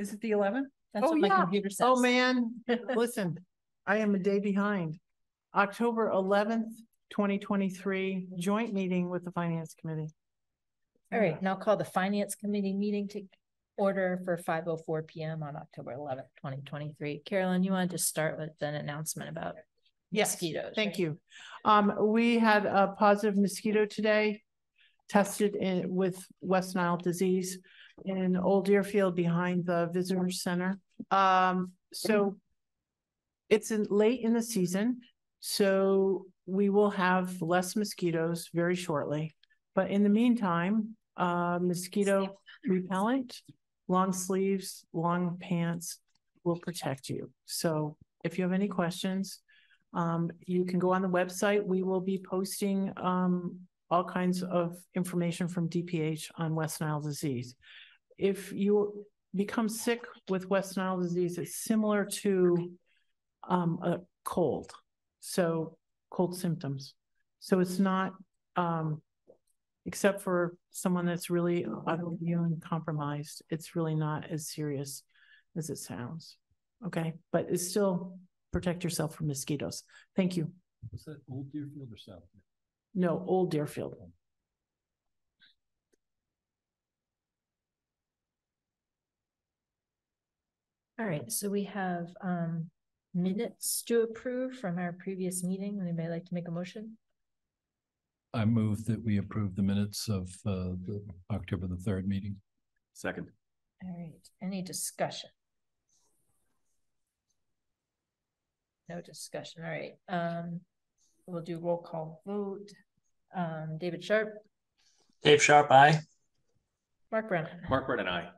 Is it the eleventh? That's Oh, what my yeah. computer says. Oh, man, listen, I am a day behind. October eleventh, twenty twenty-three, joint meeting with the finance committee. All right, now call the finance committee meeting to order for five oh four P M on October eleventh, twenty twenty-three. Carolyn, you want to just start with an announcement about Yes, mosquitoes? Thank you. Um, we had a positive mosquito today. Tested in with West Nile disease in Old Deerfield behind the visitor center. Um, so. It's in late in the season, so we will have less mosquitoes very shortly. But in the meantime, uh, mosquito repellent, long sleeves, long pants will protect you. So if you have any questions, um, you can go on the website. We will be posting, um, all kinds of information from DPH on West Nile disease. If you become sick with West Nile disease, it's similar to, um, a cold. So cold symptoms. So it's not, um, except for someone that's really autoimmune compromised, it's really not as serious as it sounds. Okay, but it's still protect yourself from mosquitoes. Thank you. Was that Old Deerfield or South? No, Old Deerfield. All right, so we have um minutes to approve from our previous meeting. Anybody like to make a motion? I move that we approve the minutes of uh the October the third meeting. Second. All right, any discussion? No discussion, all right, um, we'll do roll call vote. Um, David Sharp, Dave Sharp, aye. Mark Brennan. Mark Brennan, I.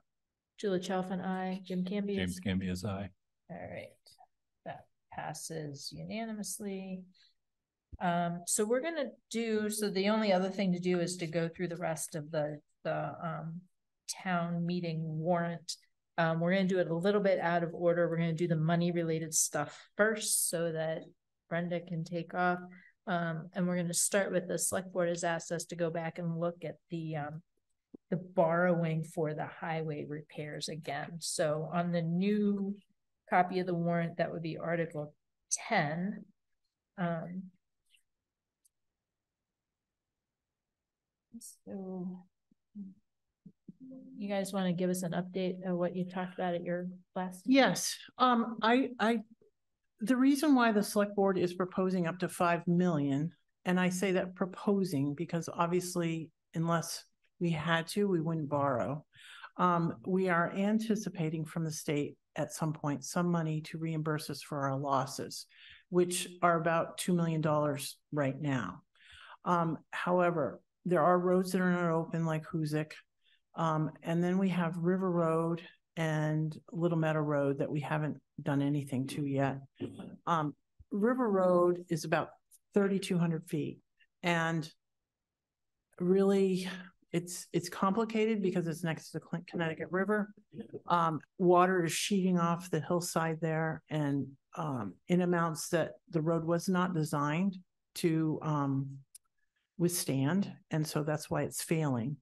Julie Chalfin, I, Jim Cambias. James Cambias aye. All right, that passes unanimously. Um, so we're gonna do, so the only other thing to do is to go through the rest of the, the, um, town meeting warrant. Um, we're gonna do it a little bit out of order. We're gonna do the money related stuff first so that Brenda can take off. Um, and we're gonna start with the select board has asked us to go back and look at the, um, the borrowing for the highway repairs again. So on the new copy of the warrant, that would be Article ten. Um. So. You guys want to give us an update of what you talked about at your last? Yes, um, I, I, the reason why the select board is proposing up to five million, and I say that proposing because obviously unless we had to, we wouldn't borrow. Um, we are anticipating from the state at some point, some money to reimburse us for our losses, which are about two million dollars right now. Um, however, there are roads that are not open like Hoosac. Um, and then we have River Road and Little Meadow Road that we haven't done anything to yet. Um, River Road is about thirty-two hundred feet and really, it's, it's complicated because it's next to the Connecticut River. Um, water is sheeting off the hillside there and, um, in amounts that the road was not designed to, um, withstand. And so that's why it's failing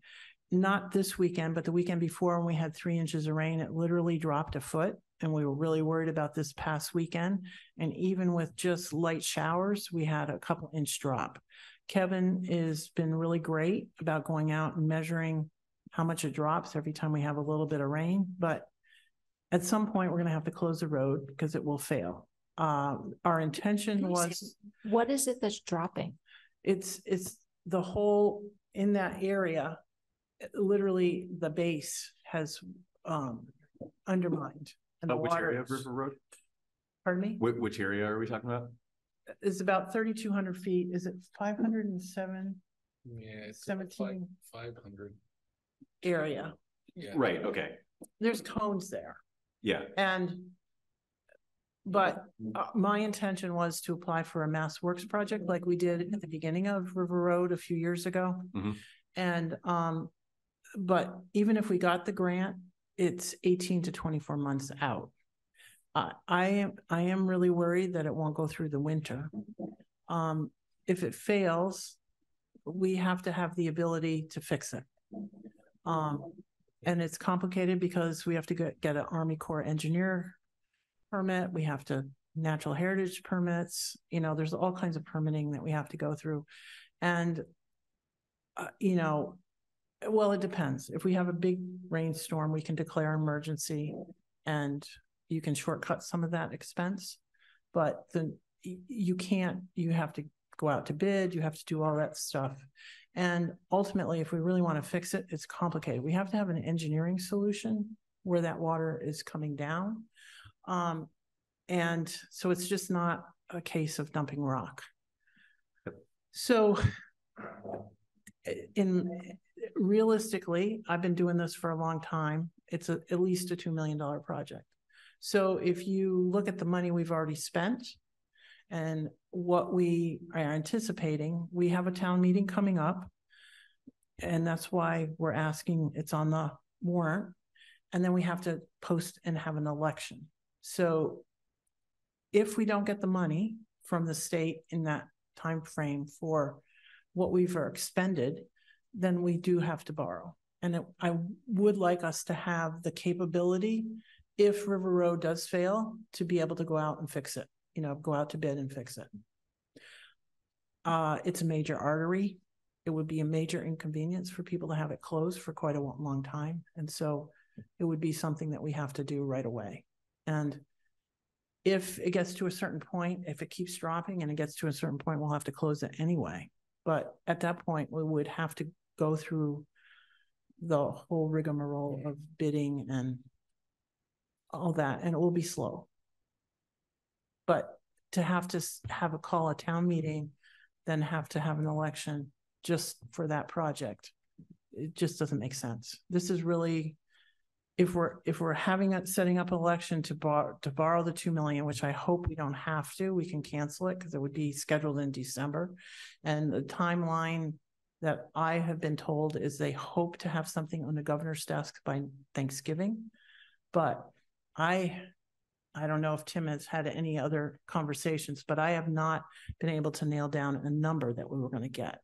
not this weekend, but the weekend before when we had three inches of rain, it literally dropped a foot. And we were really worried about this past weekend. And even with just light showers, we had a couple inch drop. Kevin has been really great about going out and measuring how much it drops every time we have a little bit of rain. But at some point, we're going to have to close the road because it will fail. Uh, our intention Can you say- was What is it that's dropping? it's, it's the whole, in that area, literally the base has, um, undermined. And the Uh, which water, area of River Road? pardon me, Which, which area are we talking about? Is about thirty-two hundred feet. Is it five hundred and seven Yeah. Seventeen. Five hundred, area? yeah. Right, okay, There's cones there yeah, and but uh, my intention was to apply for a Mass Works project like we did at the beginning of River Road a few years ago. Mhm. And, um, but even if we got the grant, it's eighteen to twenty-four months out. Uh, I am, I am really worried that it won't go through the winter. Um, if it fails, we have to have the ability to fix it. Um, And it's complicated because we have to get, get an Army Corps engineer permit, we have to natural heritage permits, you know, there's all kinds of permitting that we have to go through. And, uh, you know, well, it depends. If we have a big rainstorm, we can declare emergency and you can shortcut some of that expense. But then you can't, you have to go out to bid, you have to do all that stuff. And ultimately, if we really want to fix it, it's complicated. We have to have an engineering solution where that water is coming down. Um, and so it's just not a case of dumping rock. So in realistically, I've been doing this for a long time. It's a, at least a $2 million project. So if you look at the money we've already spent and what we are anticipating, we have a town meeting coming up. And that's why we're asking, it's on the warrant. And then we have to post and have an election. So if we don't get the money from the state in that time frame for what we've expended, then we do have to borrow. And it, I would like us to have the capability, if River Road does fail, to be able to go out and fix it, you know, go out to bid and fix it. Uh, it's a major artery. It would be a major inconvenience for people to have it closed for quite a long time. And so it would be something that we have to do right away. And if it gets to a certain point, if it keeps dropping and it gets to a certain point, we'll have to close it anyway. But at that point, we would have to go through the whole rigmarole of bidding and all that, and it will be slow. But to have to have a call a town meeting, then have to have an election just for that project, it just doesn't make sense. This is really, if we're, if we're having it, setting up an election to borrow, to borrow the two million, which I hope we don't have to, we can cancel it because it would be scheduled in December. And the timeline that I have been told is they hope to have something on the governor's desk by Thanksgiving. But I, I don't know if Tim has had any other conversations, but I have not been able to nail down a number that we were going to get.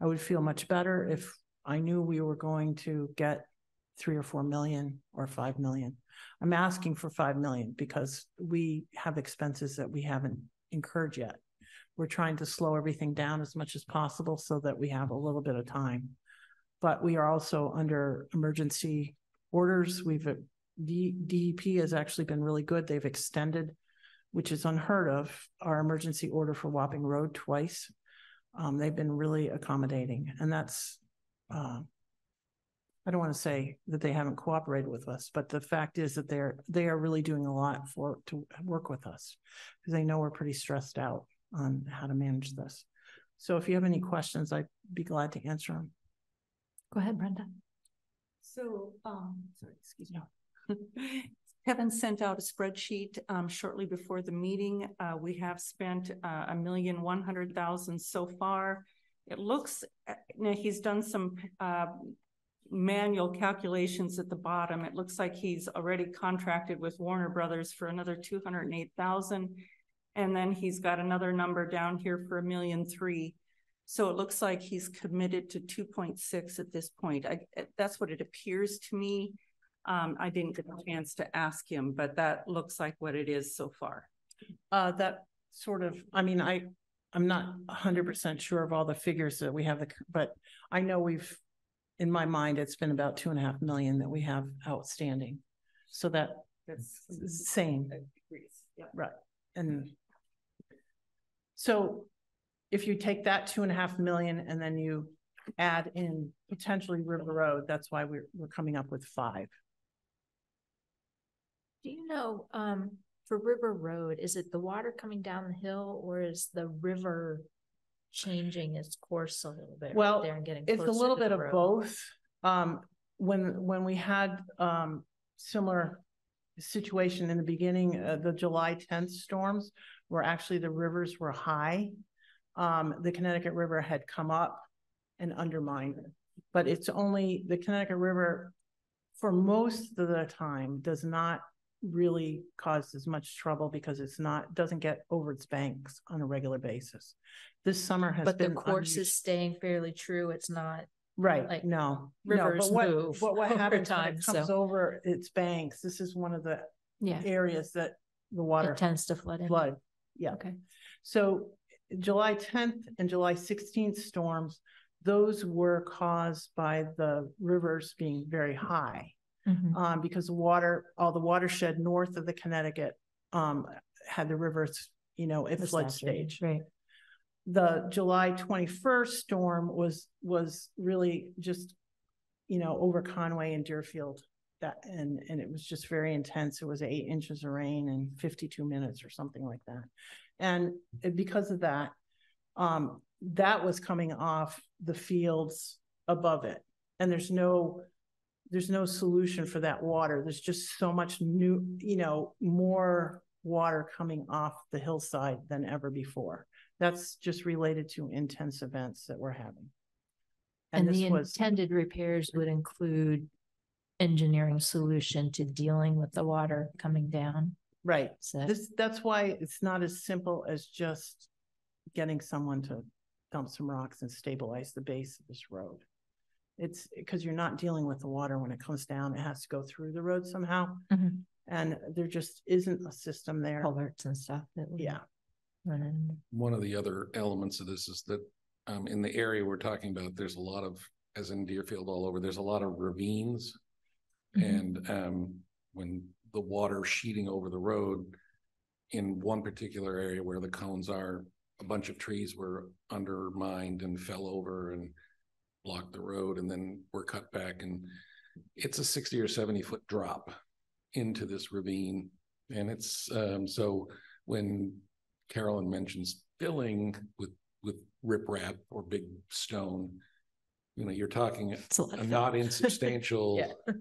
I would feel much better if I knew we were going to get three or four million or five million. I'm asking for five million because we have expenses that we haven't incurred yet. We're trying to slow everything down as much as possible so that we have a little bit of time. But we are also under emergency orders. We've, D- DEP has actually been really good. They've extended, which is unheard of, our emergency order for Wapping Road twice. Um, they've been really accommodating and that's, uh, I don't want to say that they haven't cooperated with us, but the fact is that they're, they are really doing a lot for, to work with us. Because they know we're pretty stressed out on how to manage this. So if you have any questions, I'd be glad to answer them. Go ahead, Brenda. So, um, sorry, excuse me. Kevin sent out a spreadsheet, um, shortly before the meeting. Uh, we have spent, uh, a million one hundred thousand so far. It looks, uh, now he's done some, uh, manual calculations at the bottom. It looks like he's already contracted with Warner Brothers for another two hundred and eight thousand. And then he's got another number down here for a million three. So it looks like he's committed to two point six at this point. I, that's what it appears to me. Um, I didn't get a chance to ask him, but that looks like what it is so far. Uh, that sort of, I mean, I, I'm not hundred percent sure of all the figures that we have, the but I know we've, in my mind, it's been about two and a half million that we have outstanding. So that, That's same, right, and so if you take that two and a half million and then you add in potentially River Road, that's why we're, we're coming up with five. Do you know, um, for River Road, is it the water coming down the hill or is the river changing its course a little bit? right Well, there and getting It's a little bit of road? both. Um, when, when we had, um, similar situation in the beginning, uh, the July tenth storms, where actually the rivers were high. Um, the Connecticut River had come up and undermined it. But it's only, the Connecticut River, for most of the time, does not really cause as much trouble because it's not, doesn't get over its banks on a regular basis. This summer has been. But the course unusual. is staying fairly true. It's not Right, Like, no. no, but rivers what- move What, happens when time, it comes so- over its banks, this is one of the Yeah, areas that the it water tends to flood in. flood. Yeah. Okay. So July tenth and July sixteenth storms, those were caused by the rivers being very high. Mhm. Um, because water, all the watershed north of the Connecticut, um, had the rivers, you know, at flood stage. Right. The July twenty-first storm was, was really just, you know, over Conway and Deerfield. That, and, and it was just very intense. It was eight inches of rain in fifty-two minutes or something like that. And because of that, um, that was coming off the fields above it. And there's no, there's no solution for that water. There's just so much new, you know, more water coming off the hillside than ever before. That's just related to intense events that we're having. And And the was, intended repairs would include engineering solution to dealing with the water coming down. right, So this, that's why it's not as simple as just getting someone to dump some rocks and stabilize the base of this road. It's because you're not dealing with the water when it comes down. It has to go through the road somehow. Mhm. And there just isn't a system there. culverts and stuff that would Yeah, run in. One of the other elements of this is that um in the area we're talking about, there's a lot of, as in Deerfield all over, there's a lot of ravines. Mhm. And um when the water sheeting over the road. In one particular area where the cones are, a bunch of trees were undermined and fell over and. Blocked the road and then we're cut back and it's a sixty or seventy foot drop. Into this ravine and it's um so when Carolyn mentions filling with with riprap or big stone. You know, you're talking a a not insubstantial Yeah.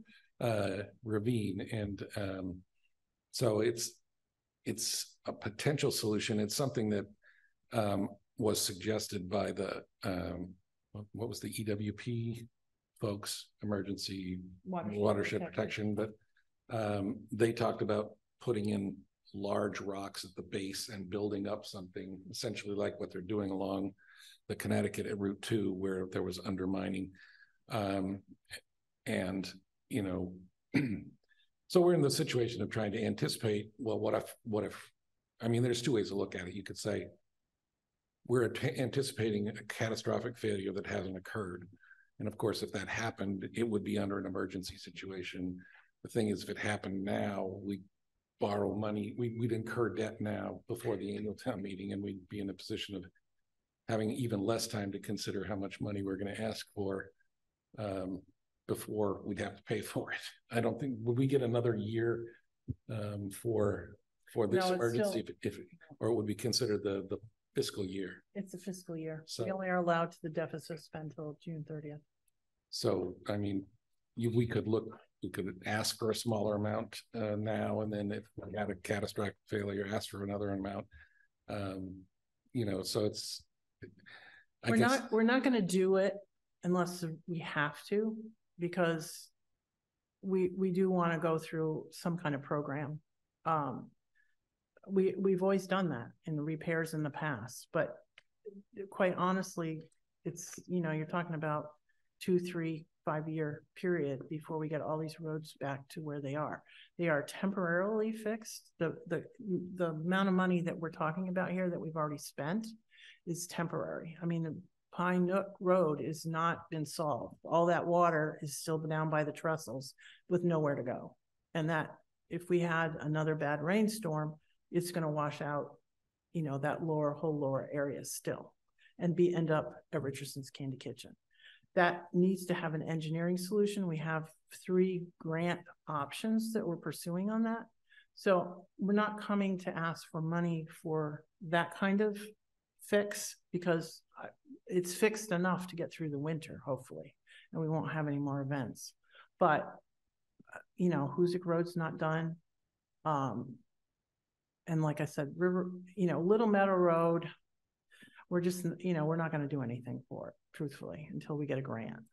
uh ravine and um so it's it's a potential solution. It's something that um was suggested by the um what- was the EWP folks, emergency Watershed watershed protection. protection, but um they talked about putting in large rocks at the base and building up something essentially like what they're doing along the Connecticut at Route Two where there was undermining. Um, and, you know, so we're in the situation of trying to anticipate, well, what if, what if, I mean, there's two ways to look at it. You could say we're ant- anticipating a catastrophic failure that hasn't occurred. And of course, if that happened, it would be under an emergency situation. The thing is, if it happened now, we borrow money, we, we'd incur debt now before the annual town meeting and we'd be in a position of having even less time to consider how much money we're gonna ask for um, before we'd have to pay for it. I don't think, would we get another year um, for, for this No, emergency? still- If, if- or it would be considered the, the fiscal year? it's a fiscal year. So- We only are allowed to the deficit spend till June thirtieth. So, I mean, you, we could look, we could ask for a smaller amount uh now, and then if we had a catastrophic failure, ask for another amount. Um, you know, so it's. I We're guess, not, we're not gonna do it unless we have to, because we, we do wanna go through some kind of program. Um, we, we've always done that in repairs in the past, but quite honestly, it's, you know, you're talking about two, three, five-year period before we get all these roads back to where they are. They are temporarily fixed. The, the, the amount of money that we're talking about here that we've already spent is temporary. I mean, the Pine Nook Road is not been solved. All that water is still down by the trestles with nowhere to go. And that, if we had another bad rainstorm, it's gonna wash out, you know, that lower, whole lower area still and be, end up at Richardson's Candy Kitchen. That needs to have an engineering solution. We have three grant options that we're pursuing on that. So we're not coming to ask for money for that kind of fix because it's fixed enough to get through the winter, hopefully, and we won't have any more events. But, uh, you know, Hoosac Road's not done. Um, and like I said, River, you know, Little Meadow Road, we're just, you know, we're not gonna do anything for it, truthfully, until we get a grant.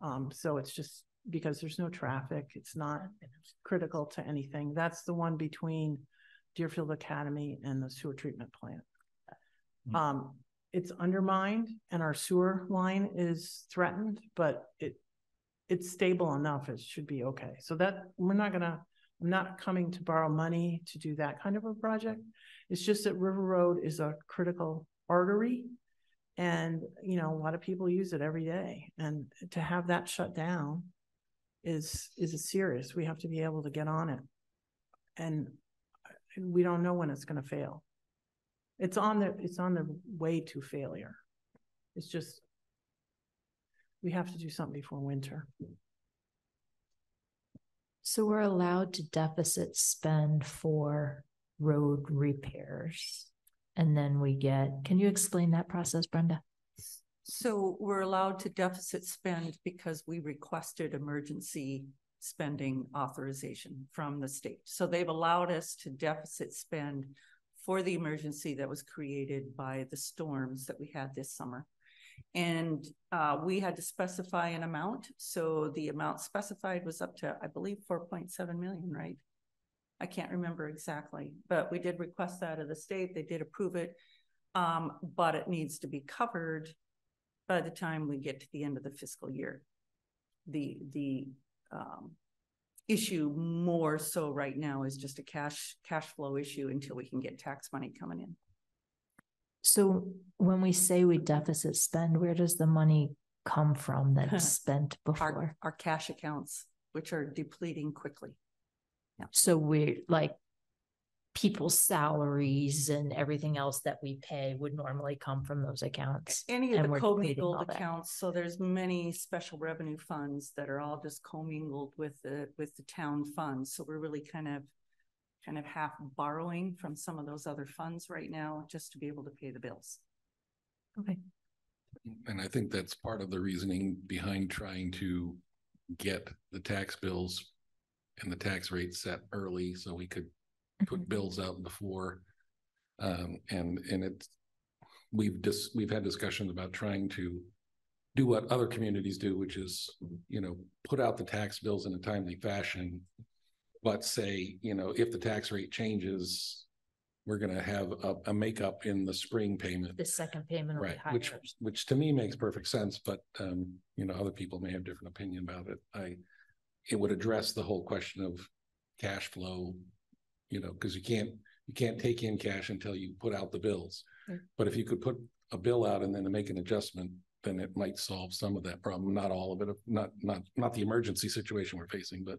Um, so it's just because there's no traffic, it's not critical to anything. That's the one between Deerfield Academy and the sewer treatment plant. Mm. Um, it's undermined and our sewer line is threatened, but it, it's stable enough, it should be okay. So that, we're not gonna, not coming to borrow money to do that kind of a project. It's just that River Road is a critical artery. And, you know, a lot of people use it every day and to have that shut down is, is a serious, we have to be able to get on it. And we don't know when it's gonna fail. It's on the, it's on the way to failure. It's just, we have to do something before winter. So we're allowed to deficit spend for road repairs. And then we get, can you explain that process, Brenda? So we're allowed to deficit spend because we requested emergency spending authorization from the state. So they've allowed us to deficit spend for the emergency that was created by the storms that we had this summer. And uh, we had to specify an amount. So the amount specified was up to, I believe, four point seven million, right? I can't remember exactly, but we did request that of the state. They did approve it. Um, but it needs to be covered by the time we get to the end of the fiscal year. The, the, um, issue more so right now is just a cash, cash flow issue until we can get tax money coming in. So when we say we deficit spend, where does the money come from that's spent Our, before? our cash accounts, which are depleting quickly. Yeah. So we like people's salaries and everything else that we pay would normally come from those accounts. Any of the we're commingled accounts, so there's many special revenue funds that are all just commingled with the, with the town funds. So we're really kind of, kind of half borrowing from some of those other funds right now, just to be able to pay the bills. Okay. And I think that's part of the reasoning behind trying to get the tax bills and the tax rate set early so we could put bills out before. Um, and, and it's, we've just, we've had discussions about trying to do what other communities do, which is, you know, put out the tax bills in a timely fashion. But say, you know, if the tax rate changes, we're gonna have a, a makeup in the spring payment. The second payment will be Right, which, higher. which to me makes perfect sense, but, um, you know, other people may have different opinion about it. I, it would address the whole question of cash flow, you know, because you can't, you can't take in cash until you put out the bills. Mm. But if you could put a bill out and then make an adjustment, then it might solve some of that problem, not all of it, not, not, not the emergency situation we're facing, but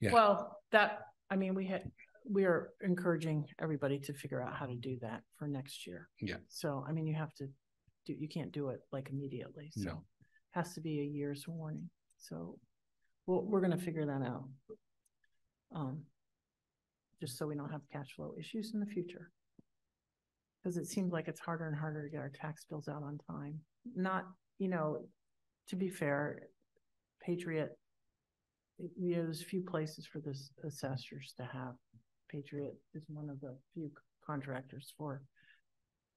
Yeah. Well, that, I mean, we had, we are encouraging everybody to figure out how to do that for next year. Yeah. So, I mean, you have to do, you can't do it like immediately, so. No. Has to be a year's warning, so we'll, we're gonna figure that out. Um, just so we don't have cash flow issues in the future. Cause it seems like it's harder and harder to get our tax bills out on time. Not, you know, to be fair, Patriot you know, there's a few places for the assessors to have. Patriot is one of the few contractors for,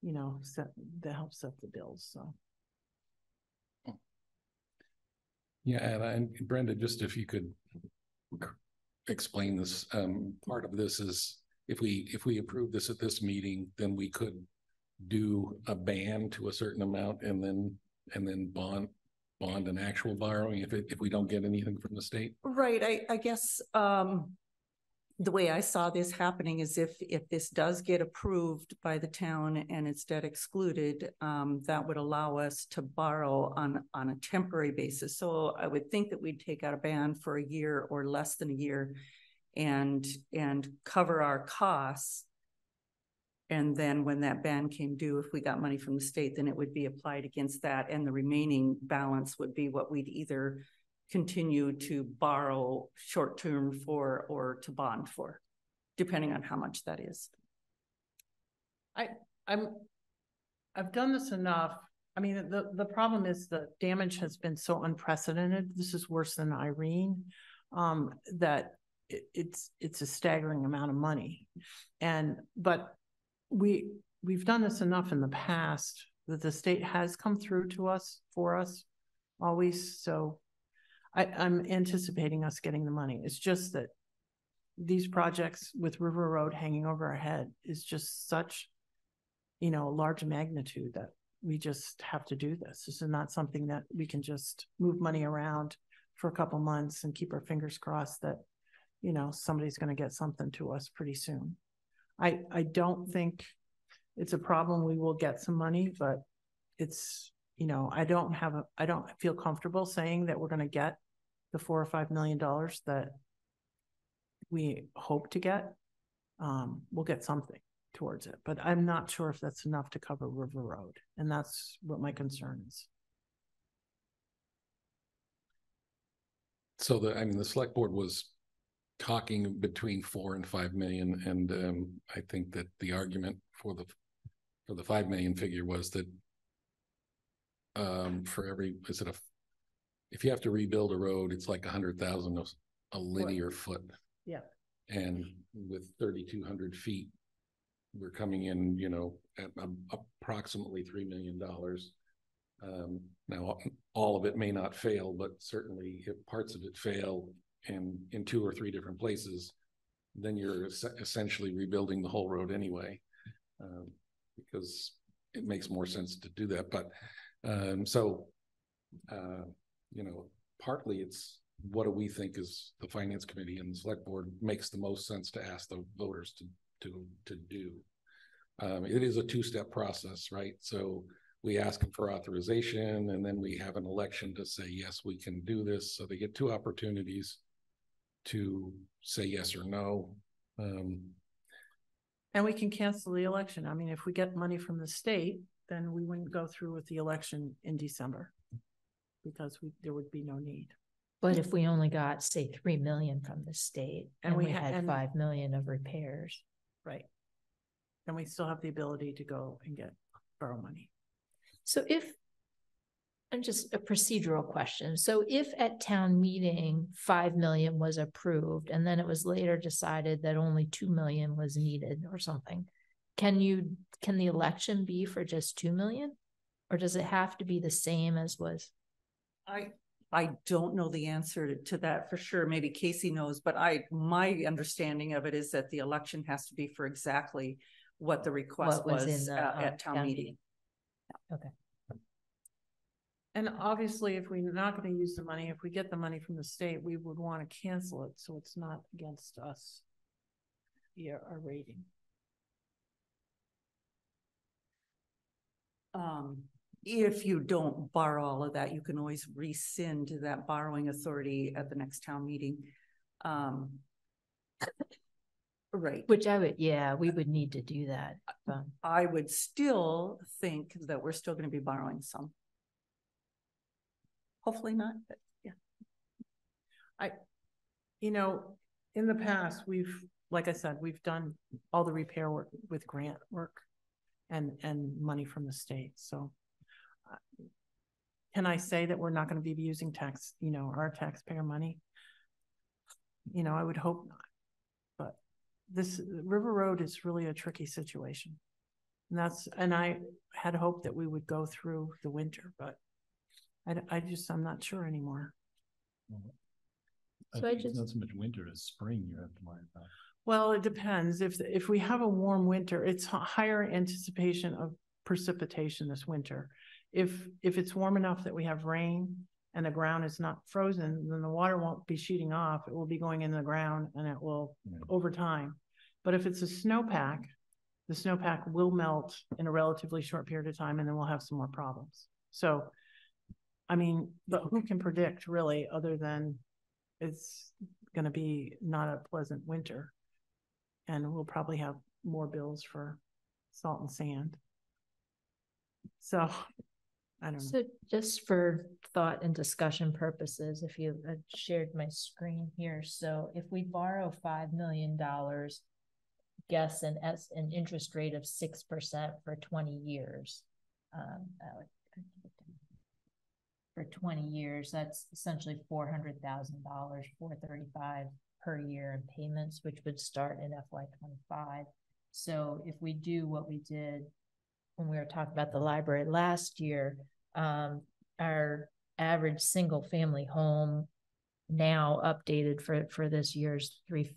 you know, set, that helps set the bills, so. Yeah, and I, and Brenda, just if you could explain this, um, part of this is if we, if we approve this at this meeting, then we could do a ban to a certain amount and then, and then bond, bond an actual borrowing if it, if we don't get anything from the state? Right, I, I guess, um, the way I saw this happening is if, if this does get approved by the town and it's debt excluded, um, that would allow us to borrow on, on a temporary basis. So I would think that we'd take out a ban for a year or less than a year and, and cover our costs. And then when that ban came due, if we got money from the state, then it would be applied against that and the remaining balance would be what we'd either continue to borrow short-term for or to bond for, depending on how much that is. I I'm I've done this enough. I mean, the, the problem is the damage has been so unprecedented. This is worse than Irene. Um, that it, it's, it's a staggering amount of money. And, but we, we've done this enough in the past that the state has come through to us, for us, always, so I, I'm anticipating us getting the money. It's just that these projects with River Road hanging over our head is just such, you know, large magnitude that we just have to do this. This is not something that we can just move money around for a couple months and keep our fingers crossed that, you know, somebody's gonna get something to us pretty soon. I, I don't think it's a problem. We will get some money, but it's, you know, I don't have a, I don't feel comfortable saying that we're gonna get the four or five million dollars that we hope to get. Um, we'll get something towards it, but I'm not sure if that's enough to cover River Road, and that's what my concern is. So the, I mean, the select board was talking between four and five million, and um, I think that the argument for the, for the five million figure was that um, for every, is it a, if you have to rebuild a road, it's like a hundred thousand of a linear foot. Yeah. And with thirty-two hundred feet, we're coming in, you know, at um, approximately three million dollars. Um, now, all of it may not fail, but certainly if parts of it fail in, in two or three different places, then you're es- essentially rebuilding the whole road anyway. Um, because it makes more sense to do that, but, um, so, uh, you know, partly it's what do we think is the finance committee and the select board makes the most sense to ask the voters to, to, to do. Um, it is a two-step process, right? So we ask them for authorization and then we have an election to say, yes, we can do this. So they get two opportunities to say yes or no. Um, And we can cancel the election. I mean, if we get money from the state, then we wouldn't go through with the election in December. Because we, there would be no need. But if we only got, say, three million from the state And and we we had and- five million of repairs. Right. And we still have the ability to go and get borrow money. So if, and just a procedural question, so if at town meeting, five million was approved and then it was later decided that only two million was needed or something. Can you, can the election be for just two million? Or does it have to be the same as was? I, I don't know the answer to- that for sure. Maybe Casey knows, but I, my understanding of it is that the election has to be for exactly what the request What was was the, uh, at town town meeting. And obviously, if we're not gonna use the money, if we get the money from the state, we would wanna cancel it, so it's not against us. Yeah, our rating. Um, if you don't borrow all of that, you can always rescind that borrowing authority at the next town meeting. Um. Right. Which I would, yeah, we would need to do that. um, I would still think that we're still gonna be borrowing some. Hopefully not, but yeah. I, you know, in the past, we've, like I said, we've done all the repair work with grant work and, and money from the state, so. uh, Can I say that we're not gonna be using tax, you know, our taxpayer money? You know, I would hope not. But this, River Road is really a tricky situation. And that's, and I had hoped that we would go through the winter, but I, d- I just, I'm not sure anymore. Mm-hmm. I So I think it's just- not so much winter as spring you have to worry about. Well, it depends. If, if we have a warm winter, it's h- higher anticipation of precipitation this winter. If, if it's warm enough that we have rain and the ground is not frozen, then the water won't be sheeting off. It will be going in the ground and it will Yeah. over time. But if it's a snowpack, the snowpack will melt in a relatively short period of time and then we'll have some more problems. So, I mean, but who can predict really, other than it's gonna be not a pleasant winter? And we'll probably have more bills for salt and sand. So, I don't know. So just for thought and discussion purposes, if you shared my screen here, so if we borrow five million dollars. Guess an S, an interest rate of six percent for twenty years. Um, would- For twenty years, that's essentially four hundred thousand dollars, four thirty-five per year in payments, which would start in FY twenty-five. So if we do what we did when we were talking about the library last year, um, our average single family home now updated for, for this year's three,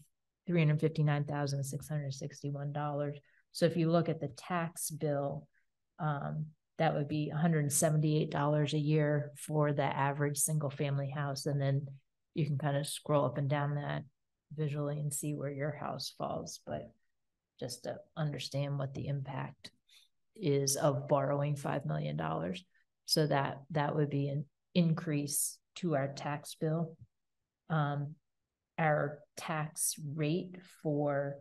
three hundred fifty-nine thousand, six hundred sixty-one dollars. So if you look at the tax bill, um, that would be hundred and seventy-eight dollars a year for the average single-family house, and then you can kind of scroll up and down that visually and see where your house falls, but just to understand what the impact is of borrowing five million dollars. So that, that would be an increase to our tax bill. Um, our tax rate for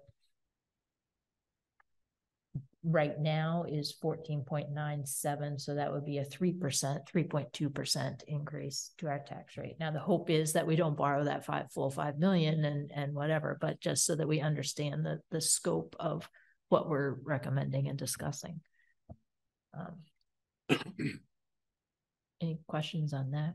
right now is fourteen point nine seven, so that would be a three percent, three point two percent increase to our tax rate. Now, the hope is that we don't borrow that five, full five million and, and whatever, but just so that we understand the, the scope of what we're recommending and discussing. Um, Any questions on that?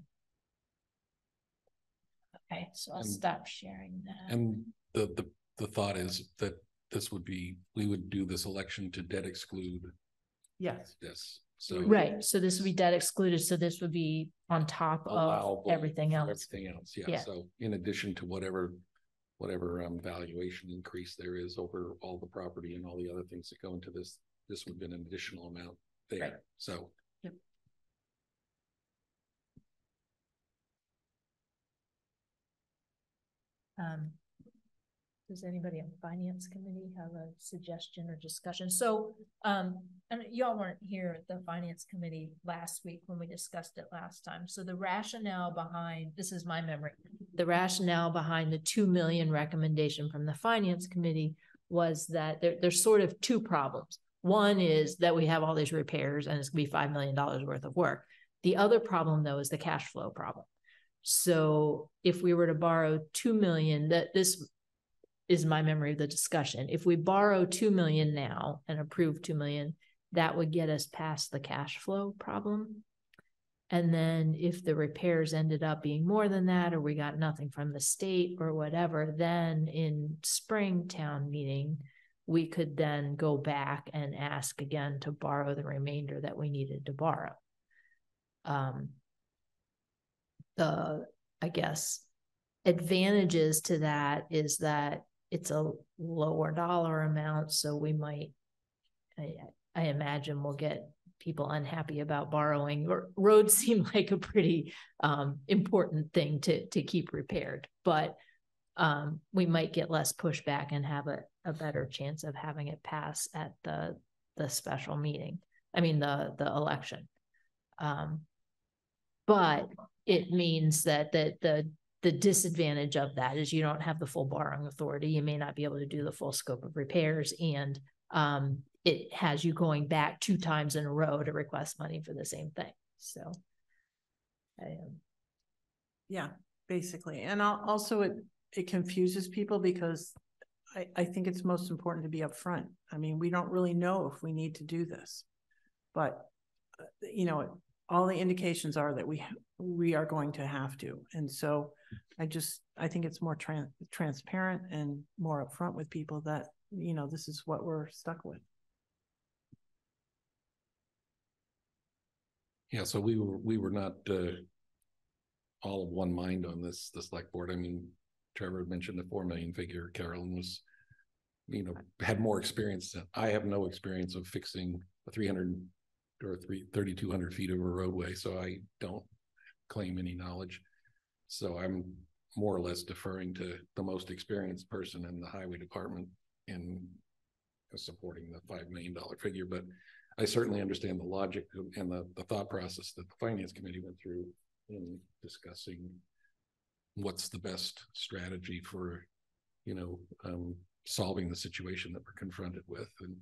Okay, so I'll And- stop sharing that. And the, the, the thought is that this would be, we would do this election to debt exclude Yes, this, so. Right, so this would be debt excluded, so this would be on top of allowable everything for else. Everything else, Yeah. yeah, so in addition to whatever, whatever um valuation increase there is over all the property and all the other things that go into this, this would be an additional amount Right. there, so. Um, does anybody on the finance committee have a suggestion or discussion? So, um, and y'all weren't here at the finance committee last week when we discussed it last time. So the rationale behind, this is my memory, the rationale behind the two million recommendation from the finance committee was that there, there's sort of two problems. One is that we have all these repairs and it's gonna be five million dollars worth of work. The other problem though is the cash flow problem. So if we were to borrow two million, that this is my memory of the discussion. If we borrow two million now and approve two million, that would get us past the cash flow problem. And then if the repairs ended up being more than that, or we got nothing from the state or whatever, then in spring town meeting, we could then go back and ask again to borrow the remainder that we needed to borrow. Um, the, I guess, advantages to that is that it's a lower dollar amount, so we might, I, I imagine we'll get people unhappy about borrowing, roads seem like a pretty um important thing to to keep repaired, but um, we might get less pushback and have a, a better chance of having it pass at the, the special meeting. I mean, the, the election. Um, but it means that, that the, the disadvantage of that is you don't have the full borrowing authority. You may not be able to do the full scope of repairs and, um, it has you going back two times in a row to request money for the same thing. So. Am, yeah, basically. And al- also it, it confuses people because I, I think it's most important to be upfront. I mean, we don't really know if we need to do this. But, uh, you know, all the indications are that we, we are going to have to. And so I just, I think it's more tran- transparent and more upfront with people that, you know, this is what we're stuck with. Yeah, so we were, we were not uh all of one mind on this, the select board. I mean, Trevor mentioned the four million figure. Carolyn was, you know, had more experience. I have no experience of fixing a three hundred or three, thirty-two hundred feet of a roadway, so I don't claim any knowledge. So I'm more or less deferring to the most experienced person in the highway department in supporting the five million dollar figure, but I certainly understand the logic and the, the thought process that the finance committee went through in discussing what's the best strategy for, you know, um, solving the situation that we're confronted with. And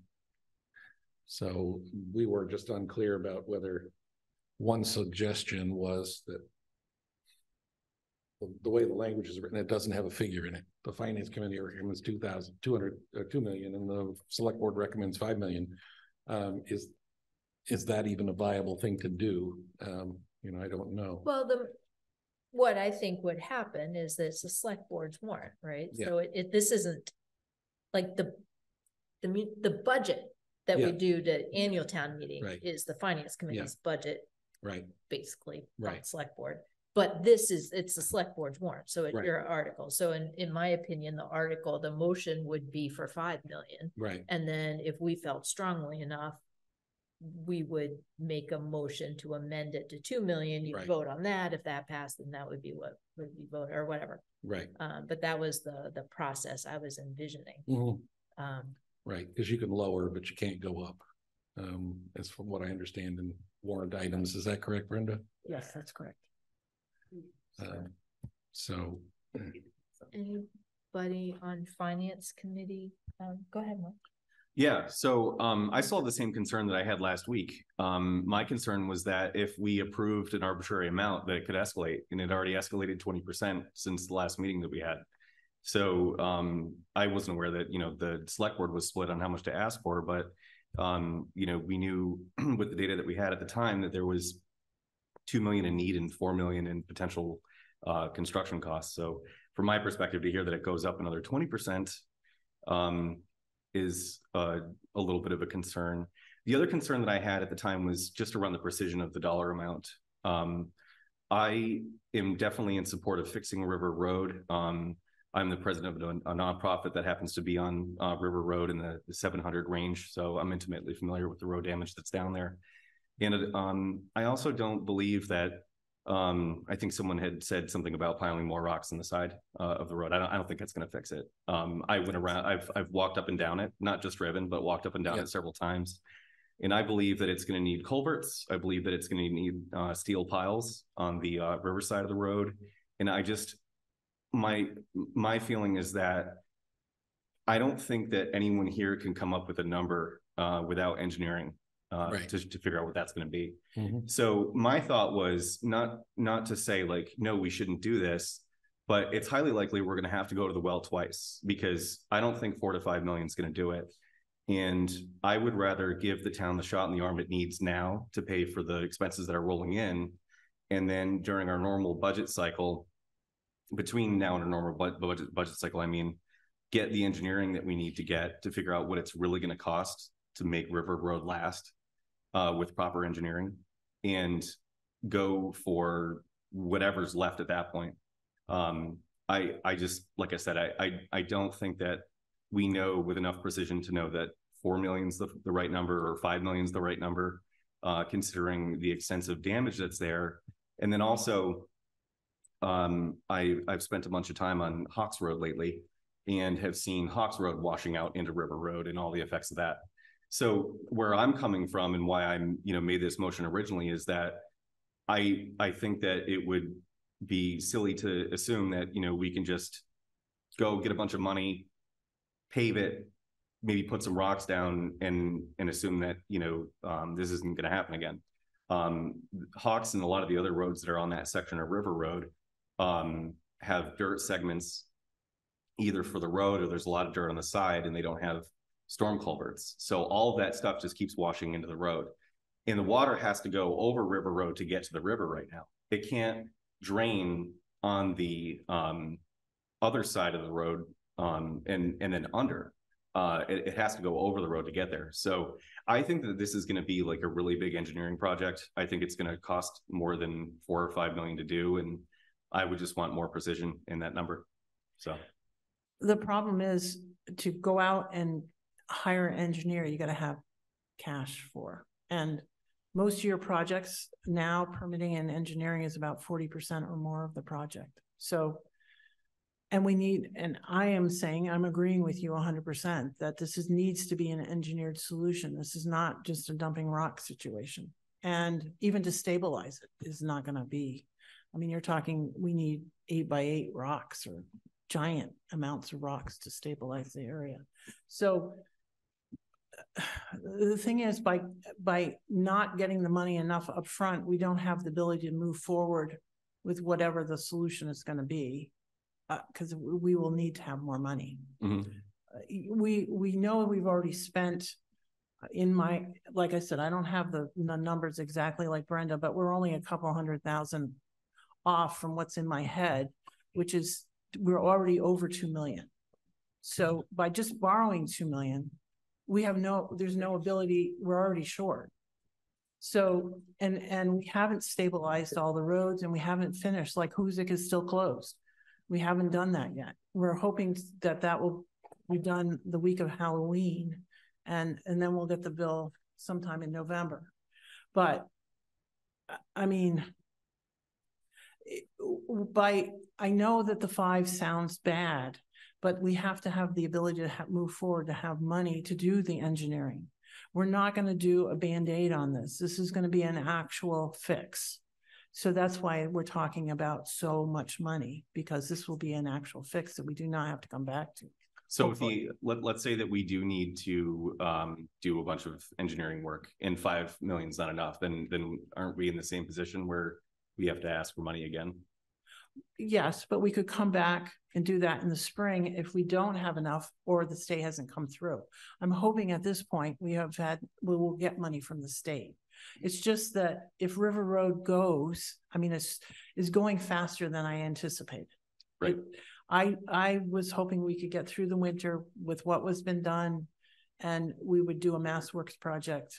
so we were just unclear about whether one suggestion was that the, the way the language is written, it doesn't have a figure in it. The finance committee recommends two thousand, two hundred, uh, two million, and the select board recommends five million. Um, is, is that even a viable thing to do? Um, you know, I don't know. Well, the, what I think would happen is that it's the select board's warrant, right? Yeah. So it, it, this isn't like the, the, the budget that we Yeah. do to annual town meeting Right. is the finance committee's budget, Right, basically, not Right. select board. But this is, it's the select board's warrant, so it's Right. your article. So in, in my opinion, the article, the motion would be for five million. right, And then if we felt strongly enough we would make a motion to amend it to two million, you Right. vote on that, if that passed, then that would be what would be voted, or whatever. Right, Um, but that was the, the process I was envisioning. Mhm. Um, right, because you can lower, but you can't go up. Um, as from what I understand in warrant items, is that correct, Brenda? Yes, that's correct. Uh, So, anybody on finance committee, um, go ahead, Mark. Yeah, so um, I saw the same concern that I had last week. Um, my concern was that if we approved an arbitrary amount, that it could escalate, and it already escalated twenty percent since the last meeting that we had. So um, I wasn't aware that, you know, the select board was split on how much to ask for, but um, you know, we knew with the data that we had at the time that there was two million in need and four million in potential uh, construction costs. So from my perspective, to hear that it goes up another twenty percent um, is uh, a little bit of a concern. The other concern that I had at the time was just around the precision of the dollar amount. Um, I am definitely in support of fixing River Road. Um, I'm the president of a, a nonprofit that happens to be on uh, River Road in the, the 700 range, so I'm intimately familiar with the road damage that's down there. And um, I also don't believe that um, I think someone had said something about piling more rocks on the side uh, of the road. I don't, I don't think that's going to fix it. Um, I went around, I've, I've walked up and down it, not just driven, but walked up and down Yeah. it several times. And I believe that it's going to need culverts. I believe that it's going to need uh, steel piles on the uh, riverside of the road. And I just, my, my feeling is that I don't think that anyone here can come up with a number uh, without engineering uh, Right. to, to figure out what that's going to be. Mhm. So my thought was not not to say like no we shouldn't do this, but it's highly likely we're going to have to go to the well twice because I don't think four to five million is going to do it. And I would rather give the town the shot in the arm it needs now to pay for the expenses that are rolling in, and then during our normal budget cycle, between now and a normal budget budget cycle, I mean, get the engineering that we need to get to figure out what it's really going to cost to make River Road last uh, with proper engineering and go for whatever's left at that point. Um, I, I just, like I said, I, I, I don't think that we know with enough precision to know that four million's the, the right number or five million's the right number, uh, considering the extensive damage that's there. And then also, um, I, I've spent a bunch of time on Hawks Road lately and have seen Hawks Road washing out into River Road and all the effects of that. So where I'm coming from and why I'm, you know, made this motion originally is that I, I think that it would be silly to assume that, you know, we can just go get a bunch of money, pave it, maybe put some rocks down and, and assume that, you know, um, this isn't going to happen again. Um, Hawks and a lot of the other roads that are on that section of River Road, um, have dirt segments either for the road or there's a lot of dirt on the side and they don't have storm culverts. So all of that stuff just keeps washing into the road. And the water has to go over River Road to get to the river right now. It can't drain on the um, other side of the road um, and and then under. Uh, it, it has to go over the road to get there. So I think that this is going to be like a really big engineering project. I think it's going to cost more than four or five million to do, and I would just want more precision in that number. So. The problem is to go out and hire an engineer, you gotta have cash for. And most of your projects now permitting and engineering is about forty percent or more of the project. So and we need, and I am saying, I'm agreeing with you hundred percent that this is, needs to be an engineered solution. This is not just a dumping rock situation. And even to stabilize it is not gonna be, I mean, you're talking, we need eight by eight rocks or giant amounts of rocks to stabilize the area. So the thing is, by, by not getting the money enough upfront, we don't have the ability to move forward with whatever the solution is gonna be. Uh, cause we will need to have more money. mhm. Uh, We, we know we've already spent uh, in my, like I said, I don't have the, the numbers exactly like Brenda, but we're only a couple hundred thousand off from what's in my head, which is, we're already over two million. So mm-hmm. by just borrowing two million, we have no, there's no ability, we're already short. So, and, and we haven't stabilized all the roads and we haven't finished, like Hoosac is still closed. We haven't done that yet. We're hoping that that will be done the week of Halloween. And, and then we'll get the bill sometime in November. But, I- mean, by, I know that the five sounds bad, but we have to have the ability to ha- move forward, to have money to do the engineering. We're not gonna do a Band-Aid on this. This is gonna be an actual fix. So that's why we're talking about so much money, because this will be an actual fix that we do not have to come back to. So if the, let, let's say that we do need to, um, do a bunch of engineering work and five million's not enough, then, then aren't we in the same position where we have to ask for money again? Yes, but we could come back and do that in the spring if we don't have enough or the state hasn't come through. I'm hoping at this point we have had, we will get money from the state. It's just that if River Road goes, I mean, it's, is going faster than I anticipated. Right. It- I, I was hoping we could get through the winter with what was been done and we would do a Mass Works project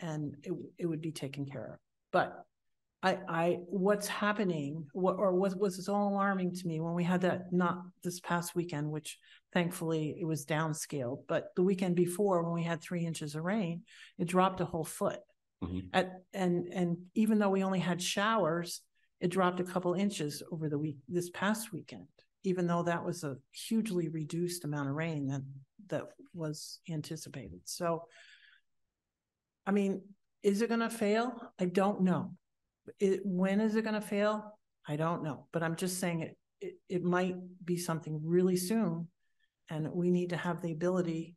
and it, it would be taken care of. But I, I, what's happening, what, or what was so alarming to me when we had that, not this past weekend, which thankfully it was downscaled, but the weekend before, when we had three inches of rain, it dropped a whole foot. Mhm. At, and, and even though we only had showers, it dropped a couple inches over the week, this past weekend, even though that was a hugely reduced amount of rain that, that was anticipated. So, I mean, is it gonna fail? I don't know. It, when is it gonna fail? I don't know, but I'm just saying it, it, it might be something really soon. And we need to have the ability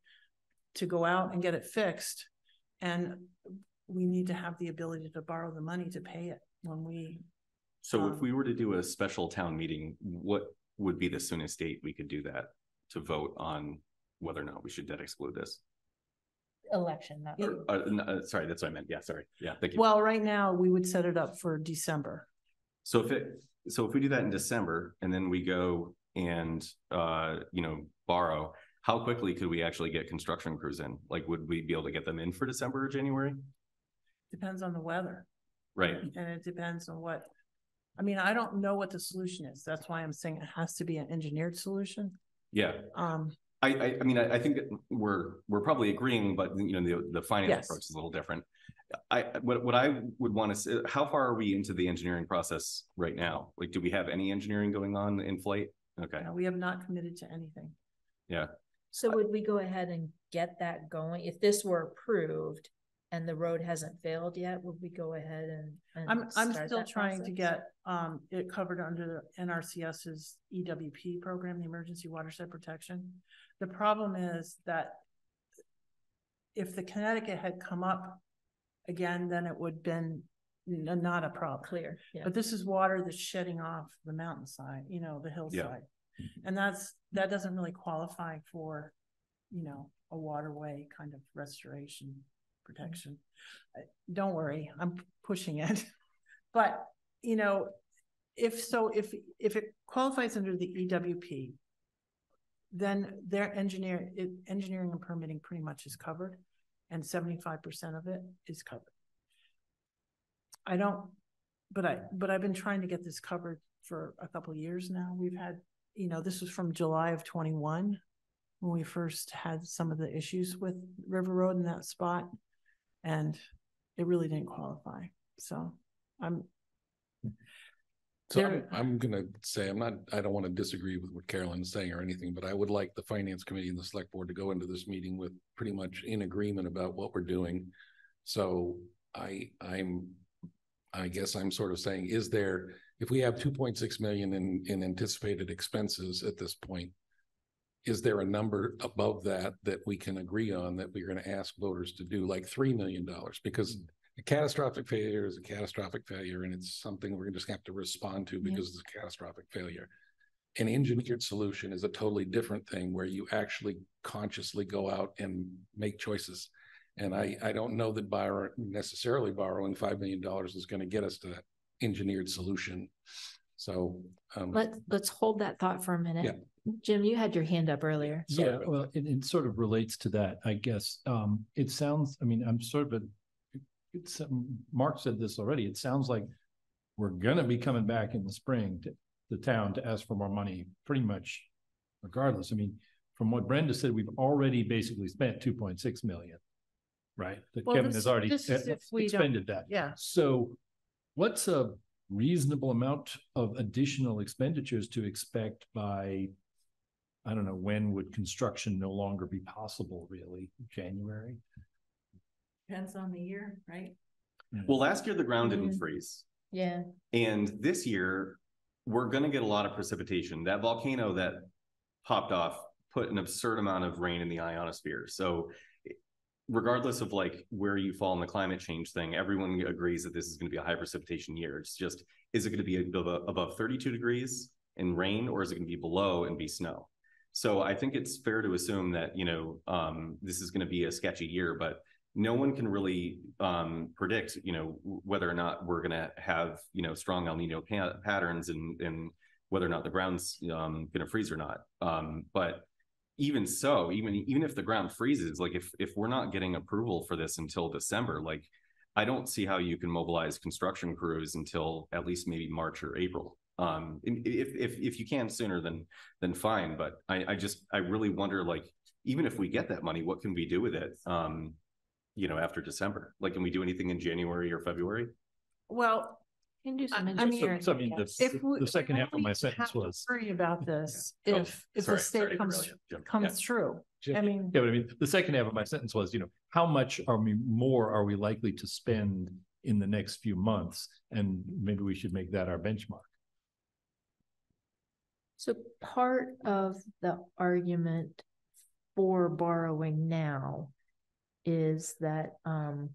to go out and get it fixed. And we need to have the ability to borrow the money to pay it when we, So if Um, we were to do a special town meeting, what would be the soonest date we could do that? To vote on whether or not we should debt exclude this? Election, not. Or, uh, n- uh, sorry, that's what I meant. Yeah, sorry. Yeah, thank you. well, right now, we would set it up for December. So if it, so if we do that in December and then we go and, uh, you know, borrow, how quickly could we actually get construction crews in? Like, would we be able to get them in for December or January? Depends on the weather. Right, And it depends on what, I mean, I don't know what the solution is. That's why I'm saying it has to be an engineered solution. yeah. Um, I, I, I mean, I, I think that we're, we're probably agreeing, but you know, the, the finance Yes. approach is a little different. I, what, what I would want to say, how far are we into the engineering process right now? Like, do we have any engineering going on in flight? Okay, no, we have not committed to anything. Yeah. So would we go ahead and get that going? If this were approved and the road hasn't failed yet, would we go ahead and? and I'm, I'm start still that trying to process? get, um, it covered under the NRCS's EWP program, the Emergency Watershed Protection. The problem is that if the Connecticut had come up again, then it would been n- not a problem. Clear, yeah. But this is water that's shedding off the mountainside, you know, the hillside. And that's, that doesn't really qualify for, you know, a waterway kind of restoration protection. Don't worry, I'm pushing it. But, you know, if so, if, if it qualifies under the EWP, then their engineer, it, engineering and permitting pretty much is covered and seventy-five percent of it is covered. I don't, but I, but I've been trying to get this covered for a couple of years now. We've had, you know, this was from July of twenty-one when we first had some of the issues with River Road in that spot. And it really didn't qualify. So I'm, So I'm, I'm gonna say, I'm not, I don't want to disagree with what Carolyn's saying or anything, but I would like the finance committee and the select board to go into this meeting with pretty much in agreement about what we're doing. So I, I'm, I guess I'm sort of saying, is there, if we have two point six million in, in anticipated expenses at this point, is there a number above that that we can agree on that we're gonna ask voters to do, like three million dollars? Because mm. a catastrophic failure is a catastrophic failure, and it's something we're just have to respond to because it's a catastrophic failure. An engineered solution is a totally different thing where you actually consciously go out and make choices. And I, I don't know that borrow, necessarily borrowing five million dollars is gonna get us to that engineered solution. So, um, Let, let's hold that thought for a minute. Yeah. Jim, you had your hand up earlier. Sorry Yeah, well, it, it sort of relates to that, I guess. Um, it sounds, I mean, I'm sort of, a- it's, um, Mark said this already. It sounds like we're gonna be coming back in the spring to the town to ask for more money, pretty much regardless. I mean, from what Brenda said, we've already basically spent two point six million. right? That Well, Kevin this- has already this uh, if we don't- expended that. Yeah. So what's a reasonable amount of additional expenditures to expect by, I don't know, when would construction no longer be possible, really? January? Depends on the year, right? Well, last year the ground didn't Mhm. freeze. Yeah, And this year, we're gonna get a lot of precipitation. That volcano that popped off put an absurd amount of rain in the ionosphere. So regardless of like where you fall in the climate change thing, everyone agrees that this is gonna be a high precipitation year. It's just, is it gonna be above, above thirty-two degrees in rain or is it gonna be below and be snow? So I think it's fair to assume that, you know, um, this is gonna be a sketchy year, but no one can really um predict, you know, whether or not we're gonna have, you know, strong El Nino pa- patterns and and whether or not the ground's um gonna freeze or not. Um, but even so, even even if the ground freezes, like if if we're not getting approval for this until December, like I don't see how you can mobilize construction crews until at least maybe March or April. Um, if if if you can sooner, then then fine. But I I just I really wonder like even if we get that money, what can we do with it? Um, you know, after December, like, can we do anything in January or February? Well, can do some I mean- engineering. So I mean, the, if we. the second half of we my have sentence to was. Worry about this Oh, if, if sorry, the sorry state comes, derail you, Jim. comes through. Yeah. I mean, Yeah, but I mean, the second half of my sentence was, you know, how much are we, more are we likely to spend in the next few months? And maybe we should make that our benchmark. So part of the argument for borrowing now is that, um,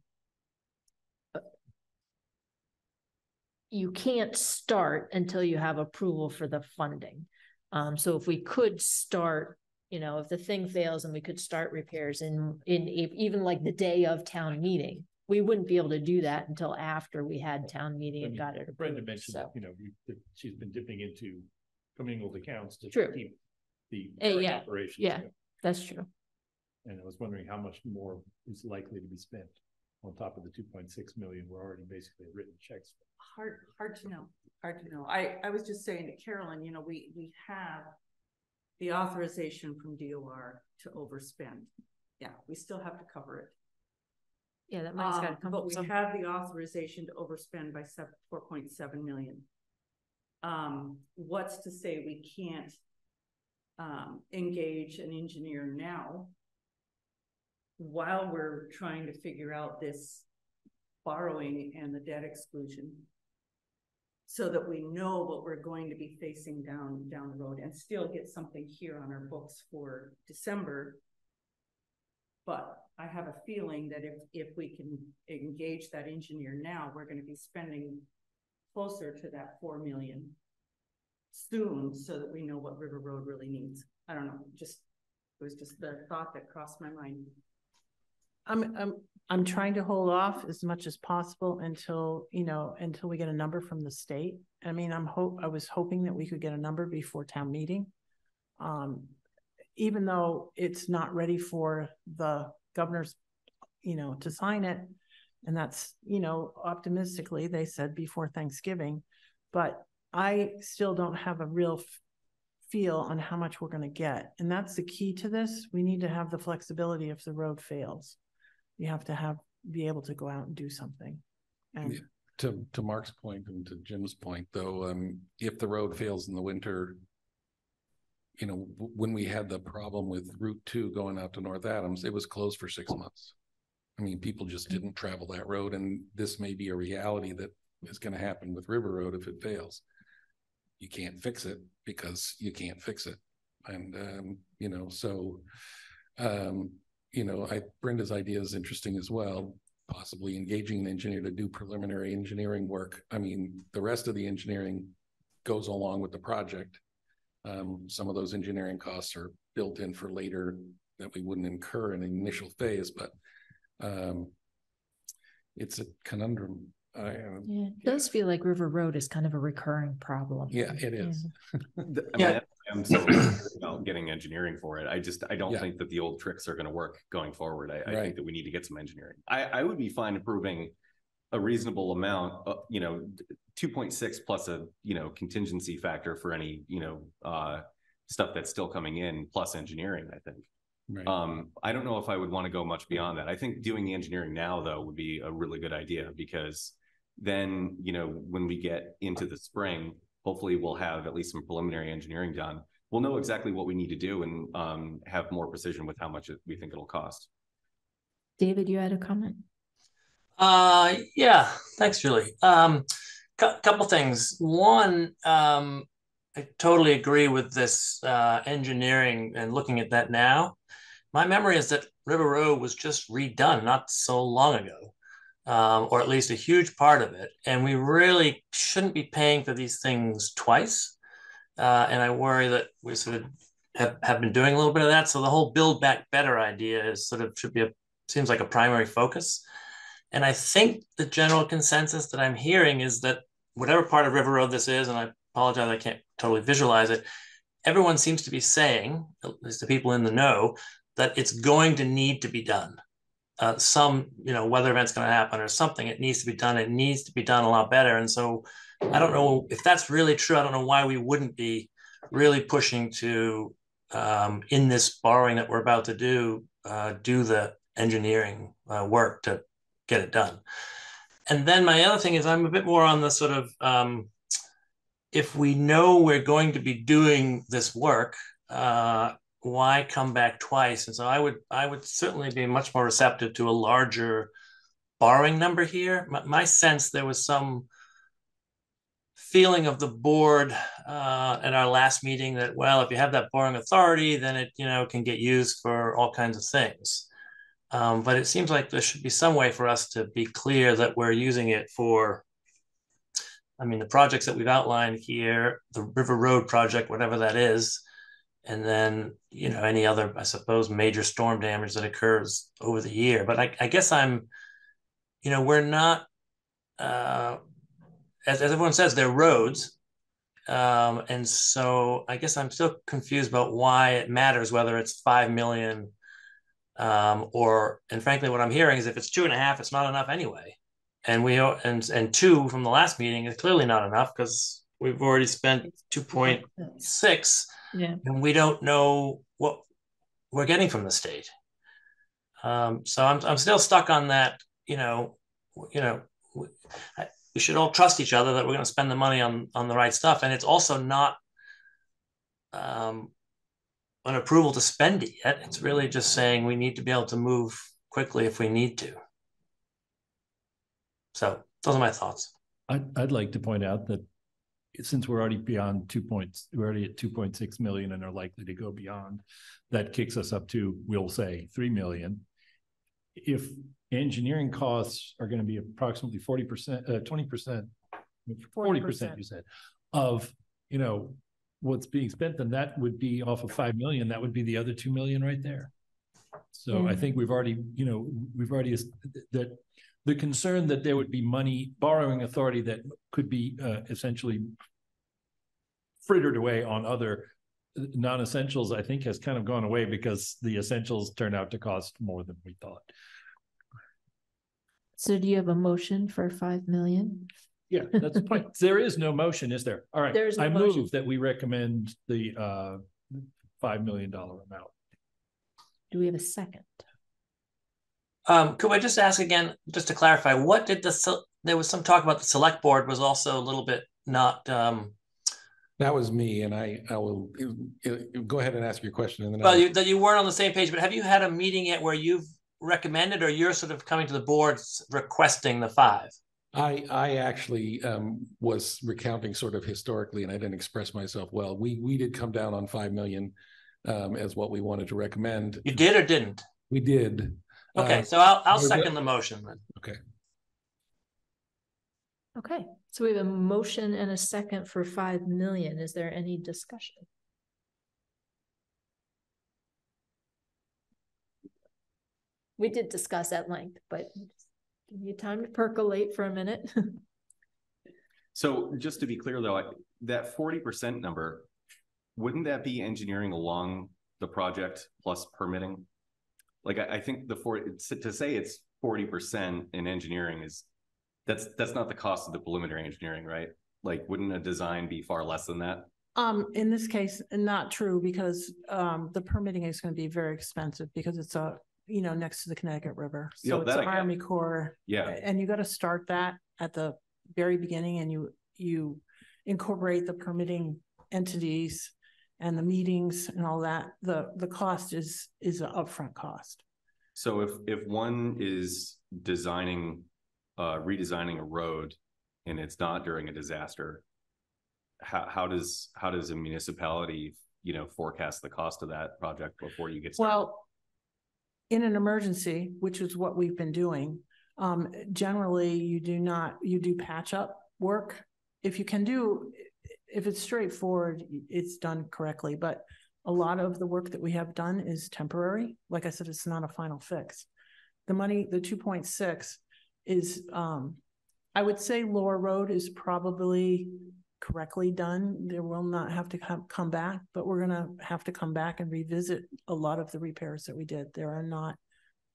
you can't start until you have approval for the funding. Um, so if we could start, you know, if the thing fails and we could start repairs in, in even like the day of town meeting, we wouldn't be able to do that until after we had town meeting and got it Brenda approved, mentioned, so. that, you know, she's been dipping into commingled accounts to True. keep the current yeah, operations. yeah. going. That's true. And I was wondering how much more is likely to be spent on top of the two point six million we're already basically written checks. for. Hard, hard to know, hard to know. I, I was just saying to Carolyn, you know, we, we have the authorization from DOR to overspend. Yeah, we still have to cover it. Yeah, that money's gotta Um, come. But we some- have the authorization to overspend by four point seven million. Um, what's to say we can't um, engage an engineer now while we're trying to figure out this borrowing and the debt exclusion so that we know what we're going to be facing down, down the road and still get something here on our books for December. But I have a feeling that if, if we can engage that engineer now, we're gonna be spending closer to that four million soon, so that we know what River Road really needs. I don't know, just, it was just the thought that crossed my mind. I'm, I'm, I'm trying to hold off as much as possible until, you know, until we get a number from the state. I mean, I'm hope, I was hoping that we could get a number before town meeting. Um, even though it's not ready for the governor's, you know, to sign it. And that's, you know, optimistically, they said before Thanksgiving, but I still don't have a real feel on how much we're gonna get. And that's the key to this. We need to have the flexibility if the road fails. You have to have, be able to go out and do something. And Yeah. To, to Mark's point and to Jim's point, though, um, if the road fails in the winter, you know, when we had the problem with Route Two going out to North Adams, it was closed for six months. I mean, people just didn't travel that road and this may be a reality that is gonna happen with River Road if it fails. You can't fix it because you can't fix it. And, um, you know, so, um, you know, I, Brenda's idea is interesting as well possibly engaging an engineer to do preliminary engineering work. I mean, the rest of the engineering goes along with the project. Um, some of those engineering costs are built in for later that we wouldn't incur in the initial phase, but um, it's a conundrum. I, uh, Yeah, it does feel like River Road is kind of a recurring problem. yeah, it is. The- I Yeah. I'm so about getting engineering for it. I just, I don't Yeah. think that the old tricks are gonna work going forward. I, I think that we need to get some engineering. I, I would be fine approving a reasonable amount, uh, you know, two point six plus a, you know, contingency factor for any, you know, uh, stuff that's still coming in, plus engineering, I think. Right. Um, I don't know if I would want to go much beyond that. I think doing the engineering now, though, would be a really good idea because then, you know, when we get into the spring, hopefully we'll have at least some preliminary engineering done. We'll know exactly what we need to do and um, have more precision with how much it- we think it'll cost. David, you had a comment? Uh, yeah, thanks, Julie. Um, cou- couple things. One, um, I totally agree with this uh, engineering and looking at that now. My memory is that River Road was just redone not so long ago, um, or at least a huge part of it. And we really shouldn't be paying for these things twice. Uh, and I worry that we sort of have, have been doing a little bit of that. So the whole build back better idea is sort of should be a seems like a primary focus. And I think the general consensus that I'm hearing is that whatever part of River Road this is, and I apologize, I can't totally visualize it, everyone seems to be saying, at least the people in the know, that it's going to need to be done. Uh, some, you know, weather event's going to happen or something. It needs to be done. It needs to be done a lot better. And so I don't know if that's really true. I don't know why we wouldn't be really pushing to, um, in this borrowing that we're about to do, uh, do the engineering uh, work to get it done. And then my other thing is I'm a bit more on the sort of um, if we know we're going to be doing this work, uh, why come back twice? And so I would I would certainly be much more receptive to a larger borrowing number here. My, my sense there was some feeling of the board uh, at our last meeting that well if you have that borrowing authority then it you know can get used for all kinds of things um, but it seems like there should be some way for us to be clear that we're using it for, I mean, the projects that we've outlined here, the River Road project, whatever that is, and then, you know, any other, I suppose, major storm damage that occurs over the year. But I, I guess I'm, you know, we're not, uh, as, as everyone says, they're roads. Um, and so I guess I'm still confused about why it matters whether it's 5 million um, or and frankly, what I'm hearing is if it's two and a half, it's not enough anyway. And we and and two from the last meeting is clearly not enough because we've already spent two point six, Yeah. and we don't know what we're getting from the state. Um, so I'm I'm still stuck on that. You know, you know, we, we should all trust each other that we're going to spend the money on on the right stuff, and it's also not. Um, an approval to spend it yet. It's really just saying we need to be able to move quickly if we need to. So those are my thoughts. I'd, I'd like to point out that since we're already beyond two points, we're already at two point six million and are likely to go beyond, that kicks us up to, we'll say, three million. If engineering costs are going to be approximately forty percent, uh, twenty percent, forty percent, you said, of, you know, what's being spent, then that would be off of five million, that would be the other two million right there. So I think we've already, you know, we've already, that the concern that there would be money borrowing authority that could be uh, essentially frittered away on other non-essentials, I think has kind of gone away because the essentials turned out to cost more than we thought. So do you have a motion for five million? Yeah, that's the point. There is no motion, is there? All right. There is no I motion. move that we recommend the uh five million dollar amount. Do we have a second? Um, could I just ask again, just to clarify, what did the, there was some talk about the select board was also a little bit not, um, That was me and I, I will, go ahead and ask your question and then. well, I'll- you, that you weren't on the same page, but have you had a meeting yet where you've recommended or you're sort of coming to the board requesting the five? I, I actually um, was recounting sort of historically, and I didn't express myself well. We, we did come down on five million um, as what we wanted to recommend. You did or didn't? We did. Okay, Uh, so I'll, I'll we're good. second the motion then. Okay, Okay. so we have a motion and a second for five million. Is there any discussion? We did discuss at length, but give you time to percolate for a minute. So just to be clear though, I- that forty percent number, wouldn't that be engineering along the project plus permitting? Like I, I think the for, it's- to say it's forty percent in engineering is, that's, that's not the cost of the preliminary engineering, right? Like, wouldn't a design be far less than that? Um, in this case, not true because, um, the permitting is gonna be very expensive because it's a, you know, next to the Connecticut River. So it's that I an. Army Corps. Yeah, And you gotta start that at the very beginning and you, you incorporate the permitting entities and the meetings and all that. The, the cost is, is an upfront cost. so if, if one is designing, uh, redesigning a road and it's not during a disaster, how, how does, how does a municipality, you know, forecast the cost of that project before you get started? Well, in an emergency, which is what we've been doing, um, generally you do not, you do patch up work. If you can do, if it's straightforward, it's done correctly, but a lot of the work that we have done is temporary. Like I said, it's not a final fix. The money, the two point six is, um, I would say Lower Road is probably correctly done. There will not have to come, come back, but we're gonna have to come back and revisit a lot of the repairs that we did. There are not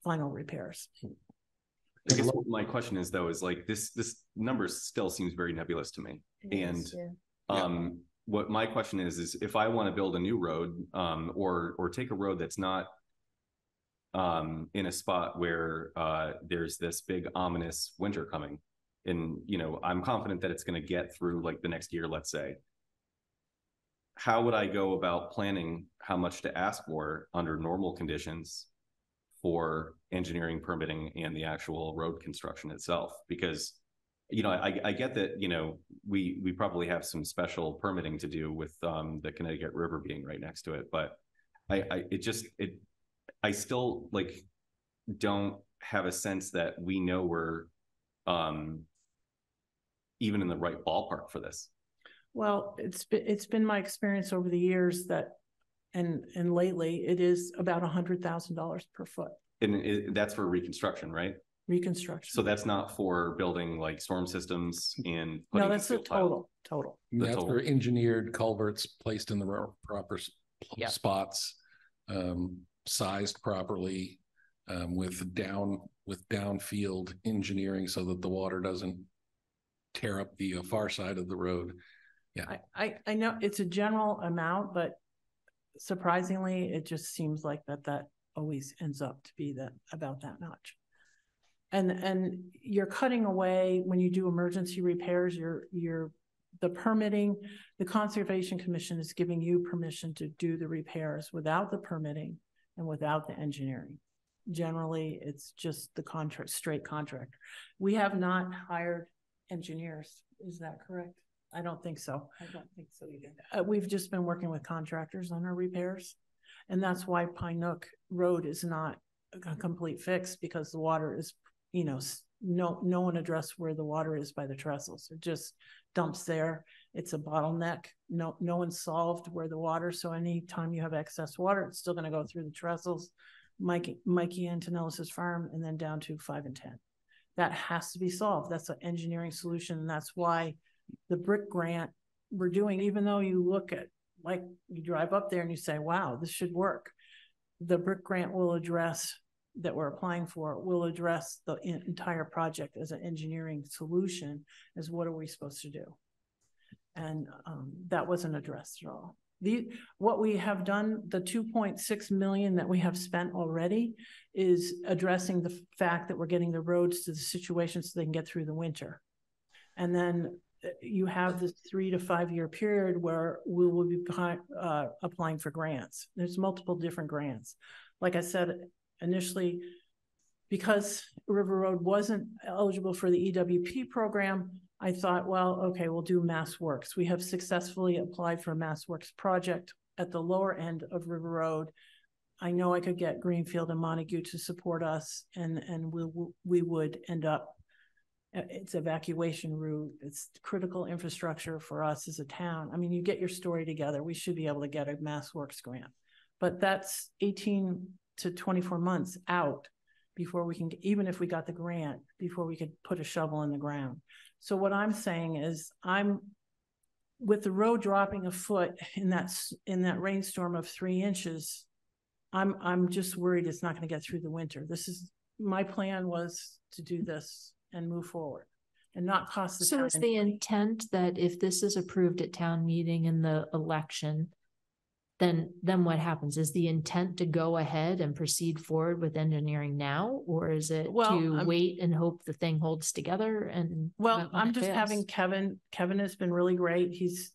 final repairs. I guess what my question is though, is like this, this number still seems very nebulous to me. And Yeah. Yeah. Um, what my question is, is if I want to build a new road, um, or, or take a road that's not um, in a spot where, uh, there's this big ominous winter coming. And, you know, I'm confident that it's going to get through like the next year, let's say. How would I go about planning how much to ask for under normal conditions for engineering permitting and the actual road construction itself? Because you know, I, I get that, you know, we, we probably have some special permitting to do with, um, the Connecticut River being right next to it, but I, I, it just, it, I still like, don't have a sense that we know we're, um, even in the right ballpark for this. Well, it's been, it's been my experience over the years that, and, and lately, it is about a hundred thousand dollars per foot And it, that's for reconstruction, right? Reconstruction. So that's not for building like storm systems and. No, putting that's the steel tile. total, total. And The That's total. for engineered culverts placed in the ro- proper s- Yeah. spots, um, sized properly, um, with down, with downfield engineering so that the water doesn't tear up the uh, far side of the road. I, I, I know it's a general amount, but surprisingly, it just seems like that, that always ends up to be that, about that much. And, and you're cutting away, when you do emergency repairs, you're, you're, the permitting, the Conservation Commission is giving you permission to do the repairs without the permitting and without the engineering. Generally, it's just the contract, straight contract. We have not hired engineers, is that correct? I don't think so. I don't think so either. Uh, we've just been working with contractors on our repairs. And that's why Pine Nook Road is not a complete fix because the water is, you know, no, no one addressed where the water is by the trestles. It just dumps there. It's a bottleneck. No, no one solved where the water, so anytime you have excess water, it's still gonna go through the trestles. Mikey, Mikey Antonellis's farm and then down to five and ten. That has to be solved. That's an engineering solution and that's why the BRIC grant we're doing, even though you look at, like, you drive up there and you say, wow, this should work. The BRIC grant will address, that we're applying for, will address the entire project as an engineering solution, is what are we supposed to do? And, um, that wasn't addressed at all. The, what we have done, the two point six million that we have spent already is addressing the fact that we're getting the roads to the situation so they can get through the winter. And then uh, you have this three to five year period where we will be uh, applying for grants. There's multiple different grants. Like I said initially, because River Road wasn't eligible for the EWP program, I thought, well, okay, we'll do Mass Works. We have successfully applied for a Mass Works project at the lower end of River Road. I know I could get Greenfield and Montague to support us and, and we, we would end up uh, it's evacuation route, it's critical infrastructure for us as a town. I mean, you get your story together, we should be able to get a Mass Works grant. But that's eighteen to twenty-four months out before we can, even if we got the grant, before we could put a shovel in the ground. So what I'm saying is, I'm, with the road dropping a foot in that, in that rainstorm of three inches, I'm, I'm just worried it's not gonna get through the winter. This is, my plan was to do this and move forward. and not cost the So town is the intent that if this is approved at town meeting in the election, then, then what happens? Is the intent to go ahead and proceed forward with engineering now? Or is it Well, to I'm- wait and hope the thing holds together and? Well, I'm just fails? having Kevin, Kevin has been really great. He's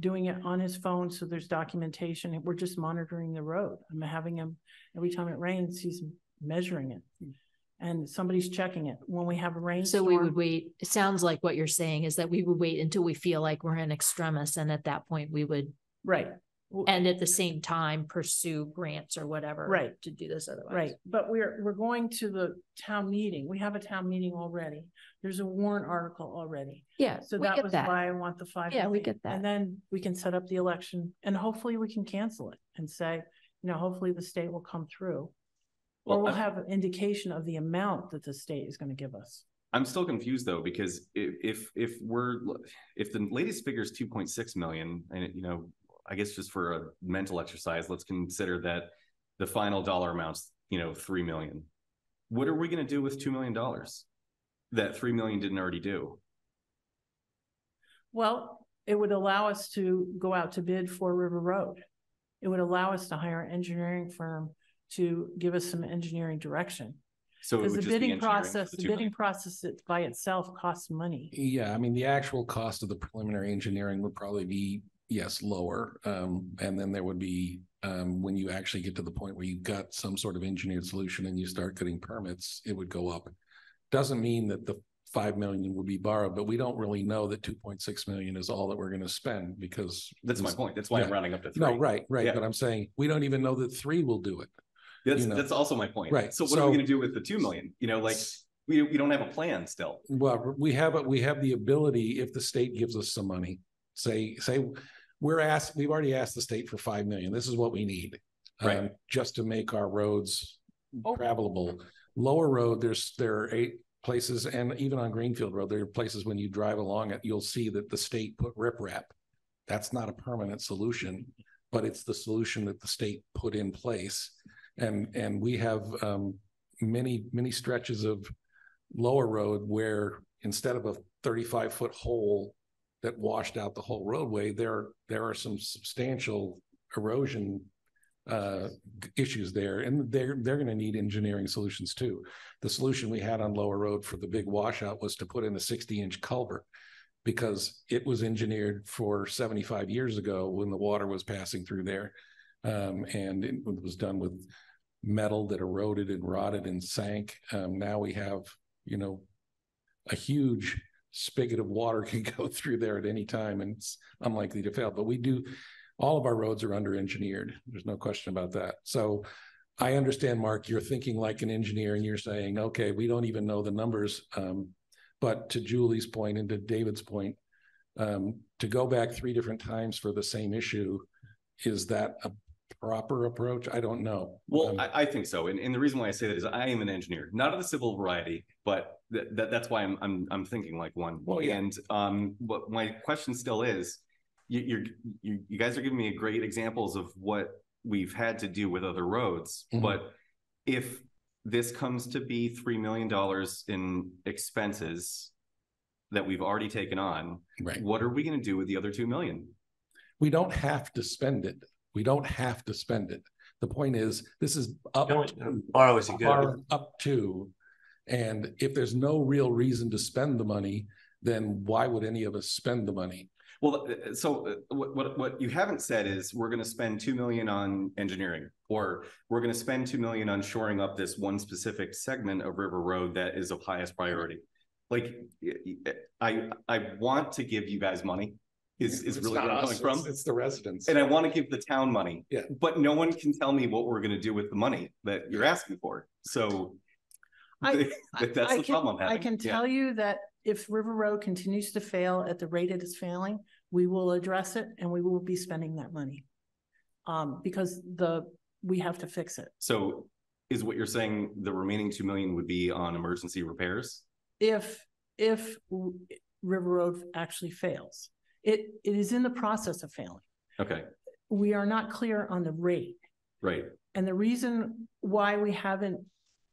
doing it on his phone, so there's documentation. We're just monitoring the road. I'm having him, every time it rains, he's measuring it. And somebody's checking it. When we have a rainstorm. So we would wait, it sounds like what you're saying is that we would wait until we feel like we're in extremis and at that point we would, right, and at the same time pursue grants or whatever. Right. To do this otherwise. right. But we're, we're going to the town meeting. We have a town meeting already. There's a warrant article already. Yeah, So that was that. why I want the five. Yeah, we get that. And then we can set up the election and hopefully we can cancel it and say, you know, hopefully the state will come through. Or Well, we'll I- have an indication of the amount that the state is gonna give us. I'm still confused though, because if, if, if we're, if the latest figure is two point six million, and it, you know, I guess just for a mental exercise, let's consider that the final dollar amount's, you know, three million. What are we gonna do with two million dollars? That three million didn't already do? Well, it would allow us to go out to bid for River Road. It would allow us to hire an engineering firm to give us some engineering direction. So it Because would the just be bidding process, the the bidding million. process by itself costs money. Yeah, I mean, the actual cost of the preliminary engineering would probably be, yes, lower. Um, and then there would be, um, when you actually get to the point where you've got some sort of engineered solution and you start getting permits, it would go up. Doesn't mean that the five million would be borrowed, but we don't really know that two point six million is all that we're gonna spend because. That's my point. That's why I'm Yeah. rounding up to three. No, right, right. Yeah. But I'm saying, we don't even know that three will do it. That's, you know. that's also my point. Right, So what are we gonna do with the two million? You know, like, we, we don't have a plan still. Well, we have, a we have the ability, if the state gives us some money, say, say, we're asked, we've already asked the state for five million. This is what we need. Right. um, Just to make our roads Oh. travelable. Lower road, there's, there are eight places, and even on Greenfield Road, there are places when you drive along it, you'll see that the state put riprap. That's not a permanent solution, but it's the solution that the state put in place. And, and we have, um, many, many stretches of lower road where instead of a thirty-five foot hole that washed out the whole roadway, there, there are some substantial erosion uh, issues there, and they're, they're gonna need engineering solutions too. The solution we had on Lower Road for the big washout was to put in a sixty-inch culvert because it was engineered for seventy-five years ago when the water was passing through there. Um, and it was done with metal that eroded and rotted and sank. Um, now we have, you know, a huge spigot of water can go through there at any time and it's unlikely to fail. But we do, all of our roads are under engineered. There's no question about that. So I understand, Mark, you're thinking like an engineer and you're saying, okay, we don't even know the numbers. Um, but to Julie's point and to David's point, um, to go back three different times for the same issue, is that a proper approach? I don't know. Well, Um, I, I think so. And, and the reason why I say that is I am an engineer, not of the civil variety, but that, that, that's why I'm, I'm, I'm thinking like one. Well, yeah. And, um, what my question still is, you, you're, you, you guys are giving me great examples of what we've had to do with other roads. Mhm. But if this comes to be $3 million in expenses that we've already taken on, Right. what are we going to do with the other 2 million? We don't have to spend it. We don't have to spend it. The point is, this is up. Don't- to- Borrow is good. Up to, and if there's no real reason to spend the money, then why would any of us spend the money? Well, so uh, what, what, what you haven't said is we're gonna spend two million on engineering, or we're gonna spend two million on shoring up this one specific segment of River Road that is of highest priority. Like, I I want to give you guys money, is, is It's really not where I'm coming from. it's- It's the residents. And I want to give the town money. Yeah. But no one can tell me what we're gonna do with the money that you're asking for, so. I- that- That's I the can- problem I'm I can Yeah. tell you that if River Road continues to fail at the rate it is failing, we will address it and we will be spending that money. Um, because the, we have to fix it. So is what you're saying, the remaining two million would be on emergency repairs? If, if River Road actually fails. It, it is in the process of failing. Okay, We are not clear on the rate. right. And the reason why we haven't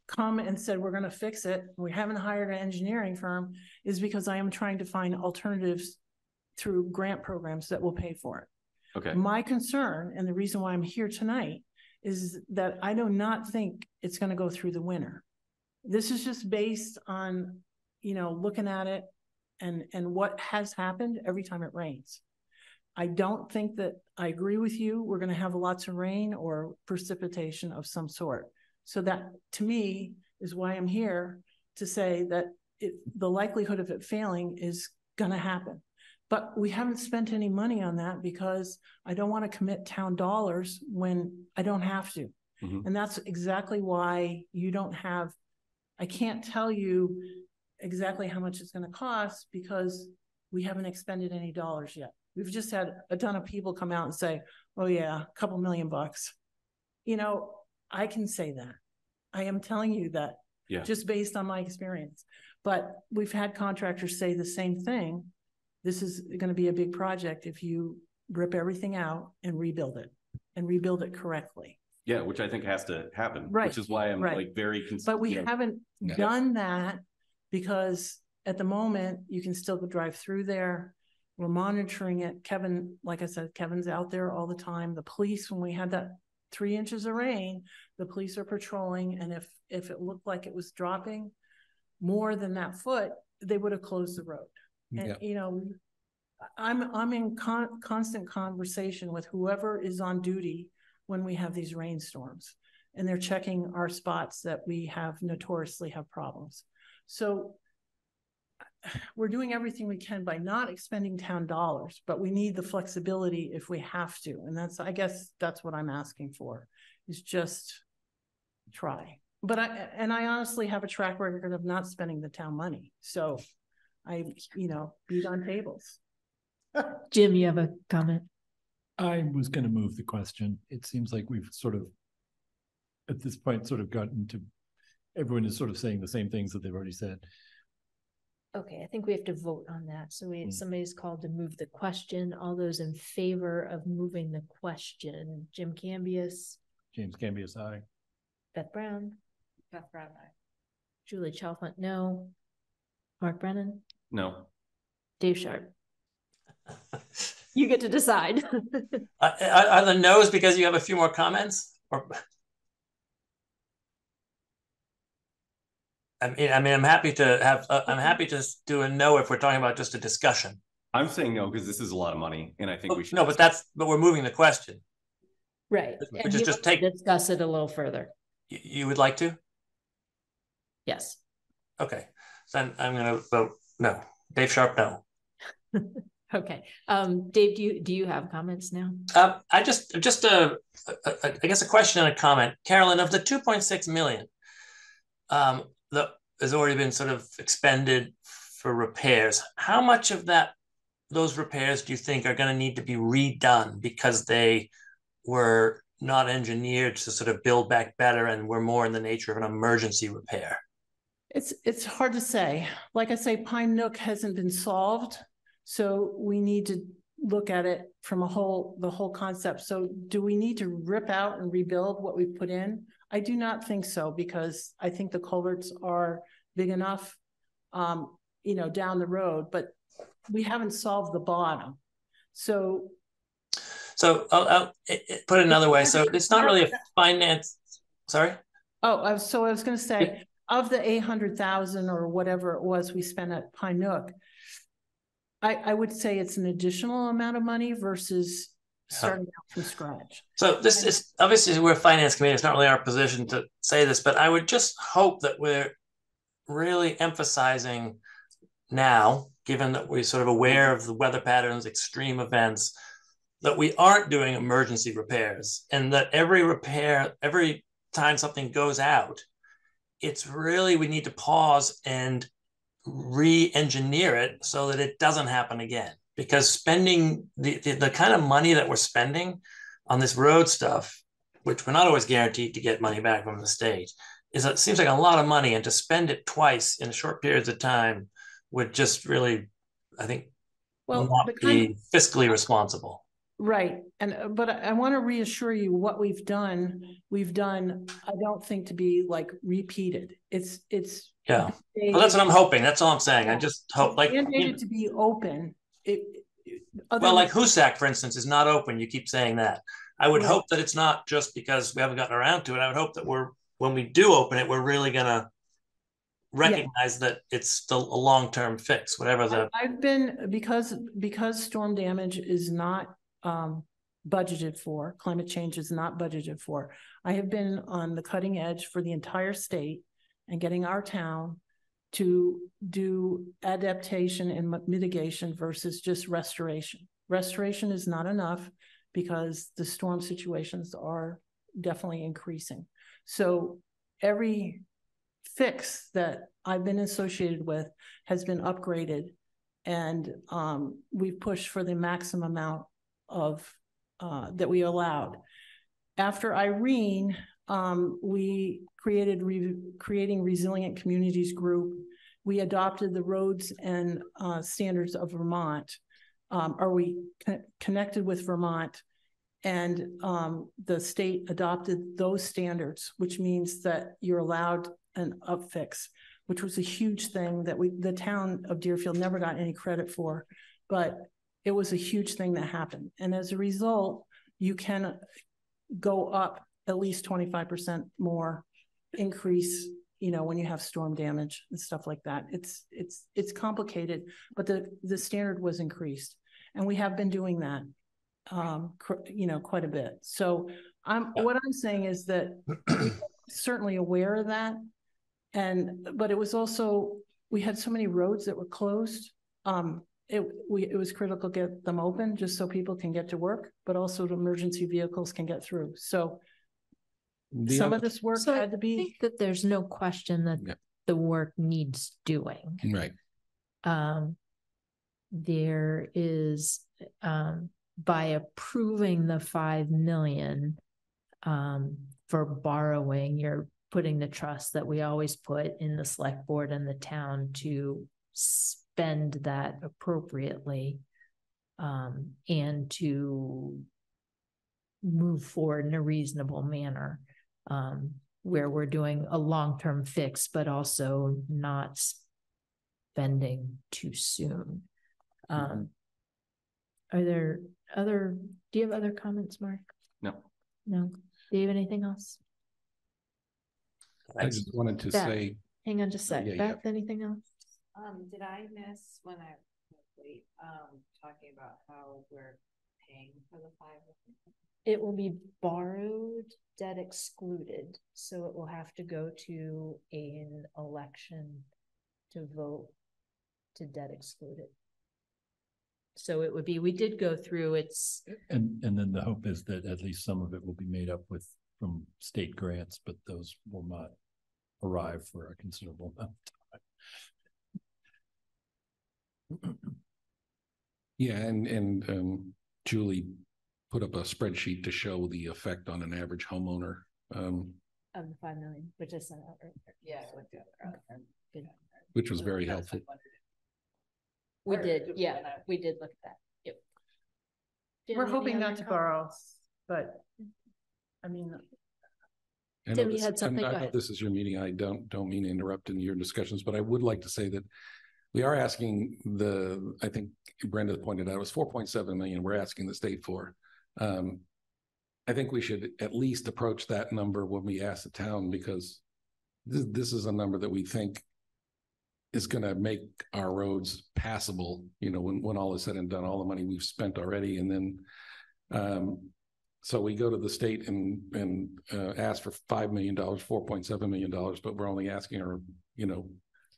come and said, we're gonna fix it, we haven't hired an engineering firm, is because I am trying to find alternatives through grant programs that will pay for it. Okay, My concern, and the reason why I'm here tonight, is that I do not think it's gonna go through the winter. This is just based on, you know, looking at it and, and what has happened every time it rains. I don't think that, I agree with you, we're gonna have lots of rain or precipitation of some sort. So that, to me, is why I'm here to say that it, the likelihood of it failing is gonna happen. But we haven't spent any money on that because I don't want to commit town dollars when I don't have to. Mhm. And that's exactly why you don't have, I can't tell you exactly how much it's gonna cost because we haven't expended any dollars yet. We've just had a ton of people come out and say, oh yeah, a couple million bucks. You know, I can say that. I am telling you that. Yeah. Just based on my experience. But we've had contractors say the same thing. This is gonna be a big project if you rip everything out and rebuild it and rebuild it correctly. yeah, which I think has to happen, Right, which is why I'm right. like very. cons- But we you know, haven't Yeah. done that because at the moment, you can still drive through there. We're monitoring it. Kevin, like I said, Kevin's out there all the time. The police, when we had that three inches of rain, the police are patrolling and if, if it looked like it was dropping more than that foot, they would have closed the road. Yeah. And, you know, I'm, I'm in con- constant conversation with whoever is on duty when we have these rainstorms. And they're checking our spots that we have notoriously have problems. So we're doing everything we can by not expending town dollars, but we need the flexibility if we have to. And that's, I guess, that's what I'm asking for, is just try. But I, and I honestly have a track record of not spending the town money. So I, you know, beat on tables. Jim, you have a comment? I was gonna move the question. It seems like we've sort of at this point, sort of gotten to, everyone is sort of saying the same things that they've already said. Okay, I think we have to vote on that. So we, Mm. somebody's called to move the question. All those in favor of moving the question, Jim Cambias, James Cambias, aye. Beth Brown, Beth Brown, aye. Julie Chalfant, no. Mark Brennan, No, Dave Sharp. You get to decide. Are, are are the no's because you have a few more comments or? I mean, I mean, I'm happy to have, uh, I'm happy to do a no if we're talking about just a discussion. I'm saying no, because this is a lot of money and I think we should. No, but that's, but we're moving the question. Right. Which and is just wanna take- Discuss it a little further. You, you would like to? Yes. Okay, so I'm, I'm gonna vote no. Dave Sharp, no. Okay. Um, Dave, do you, do you have comments now? Um, I just, just a, a- a- I guess a question and a comment. Carolyn, of the two point six million, um, that has already been sort of expended for repairs, how much of that, those repairs do you think are gonna need to be redone because they were not engineered to sort of build back better and were more in the nature of an emergency repair? It's, it's hard to say. Like I say, Pine Nook hasn't been solved. So we need to look at it from a whole, the whole concept. So do we need to rip out and rebuild what we put in? I do not think so because I think the culverts are big enough, um, you know, down the road, but we haven't solved the bottom. So So I'll, I'll i- i- put it another way. So it's not really a finance, sorry? Oh, so I was gonna say, of the eight hundred thousand or whatever it was we spent at Pine Nook. I, I would say it's an additional amount of money versus starting out from scratch. So this is, obviously, we're a finance committee, it's not really our position to say this, but I would just hope that we're really emphasizing now, given that we're sort of aware of the weather patterns, extreme events, that we aren't doing emergency repairs and that every repair, every time something goes out, it's really, we need to pause and re-engineer it so that it doesn't happen again. Because spending the, the, the kind of money that we're spending on this road stuff, which we're not always guaranteed to get money back from the state, is it seems like a lot of money, and to spend it twice in short periods of time would just really, I think, Well, not be fiscally responsible. Right, and, uh, but I, I want to reassure you, what we've done, we've done, I don't think to be like repeated. It's, it's. Yeah. Well, that's what I'm hoping. That's all I'm saying. I just hope like, you- Mandated to be open, it. well, like Hoosac, for instance, is not open. You keep saying that. I would Right. hope that it's not just because we haven't gotten around to it. I would hope that we're, when we do open it, we're really gonna recognize that it's still a long-term fix, whatever the, I've been, because, because storm damage is not um budgeted for, climate change is not budgeted for. I have been on the cutting edge for the entire state and getting our town to do adaptation and mitigation versus just restoration. Restoration is not enough because the storm situations are definitely increasing. So every fix that I've been associated with has been upgraded. And um, we've pushed for the maximum amount of, uh, that we allowed. After Irene, um, we created, re- creating resilient communities group. We adopted the roads and, uh, standards of Vermont. Um, are we con- connected with Vermont? And, um, the state adopted those standards, which means that you're allowed an upfix, which was a huge thing that we, the town of Deerfield never got any credit for. But it was a huge thing that happened. And as a result, you can go up at least twenty-five percent more increase, you know, when you have storm damage and stuff like that. It's, it's, it's complicated, but the, the standard was increased. And we have been doing that, um, cr- you know, quite a bit. So I'm, what I'm saying is that certainly aware of that. And, but it was also, we had so many roads that were closed. Um, it, we, it was critical to get them open just so people can get to work, but also the emergency vehicles can get through. So The some other- of this work So I had to be, think that there's no question that Yeah. the work needs doing. Right, Um, there is, um, by approving the five million, um, for borrowing, you're putting the trust that we always put in the select board and the town to spend that appropriately. Um, and to move forward in a reasonable manner. Um, where we're doing a long-term fix, but also not spending too soon. Um, are there other, do you have other comments, Mark? No. No? Do you have anything else? I just wanted to Beth. say, Hang on just a sec. Yeah, yeah. Beth, anything else? Um, did I miss when I, wait, um, talking about how we're paying for the five? It will be borrowed, debt excluded, so it will have to go to an election to vote to debt excluded. So it would be, we did go through, it's, And, and then the hope is that at least some of it will be made up with, from state grants, but those will not arrive for a considerable amount of time. yeah, and, and, um, Julie put up a spreadsheet to show the effect on an average homeowner. Um, of the five million, which is sent out. right? Yeah. I looked at it. Okay. Good. which was very helpful. We did, yeah, we did look at that, yep. Jen, we're hoping not to comments? borrow, but I mean, I know Tim, you this- had something, and I know ahead. This is your meeting. I don't, don't mean to interrupt in your discussions, but I would like to say that we are asking the, I think Brenda pointed out, it was four point seven million we're asking the state for. Um, I think we should at least approach that number when we ask the town because this, this is a number that we think is gonna make our roads passable, you know, when, when all is said and done, all the money we've spent already, and then um, so we go to the state and, and, uh, ask for five million dollars, four point seven million dollars, but we're only asking our, you know,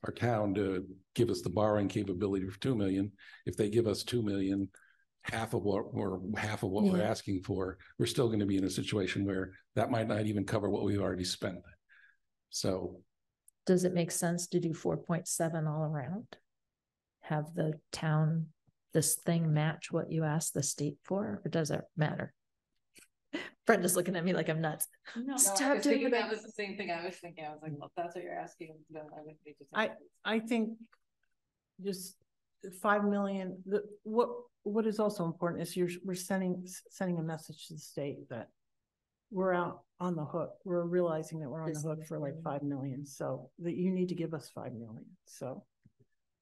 our town to give us the borrowing capability for two million. If they give us two million, half of what, we're half of what we're asking for, we're still gonna be in a situation where that might not even cover what we've already spent. So, Does it make sense to do four point seven all around? Have the town, this thing match what you asked the state for, or does it matter? Brenda's looking at me like I'm nuts. No, no, I Stop was doing thinking that. that was the same thing I was thinking. I was like, well, if that's what you're asking, then I would be just. I- I think just five million, the, what, what is also important is you're, we're sending, sending a message to the state that we're out on the hook. We're realizing that we're on the hook for like five million, so that you need to give us five million, so.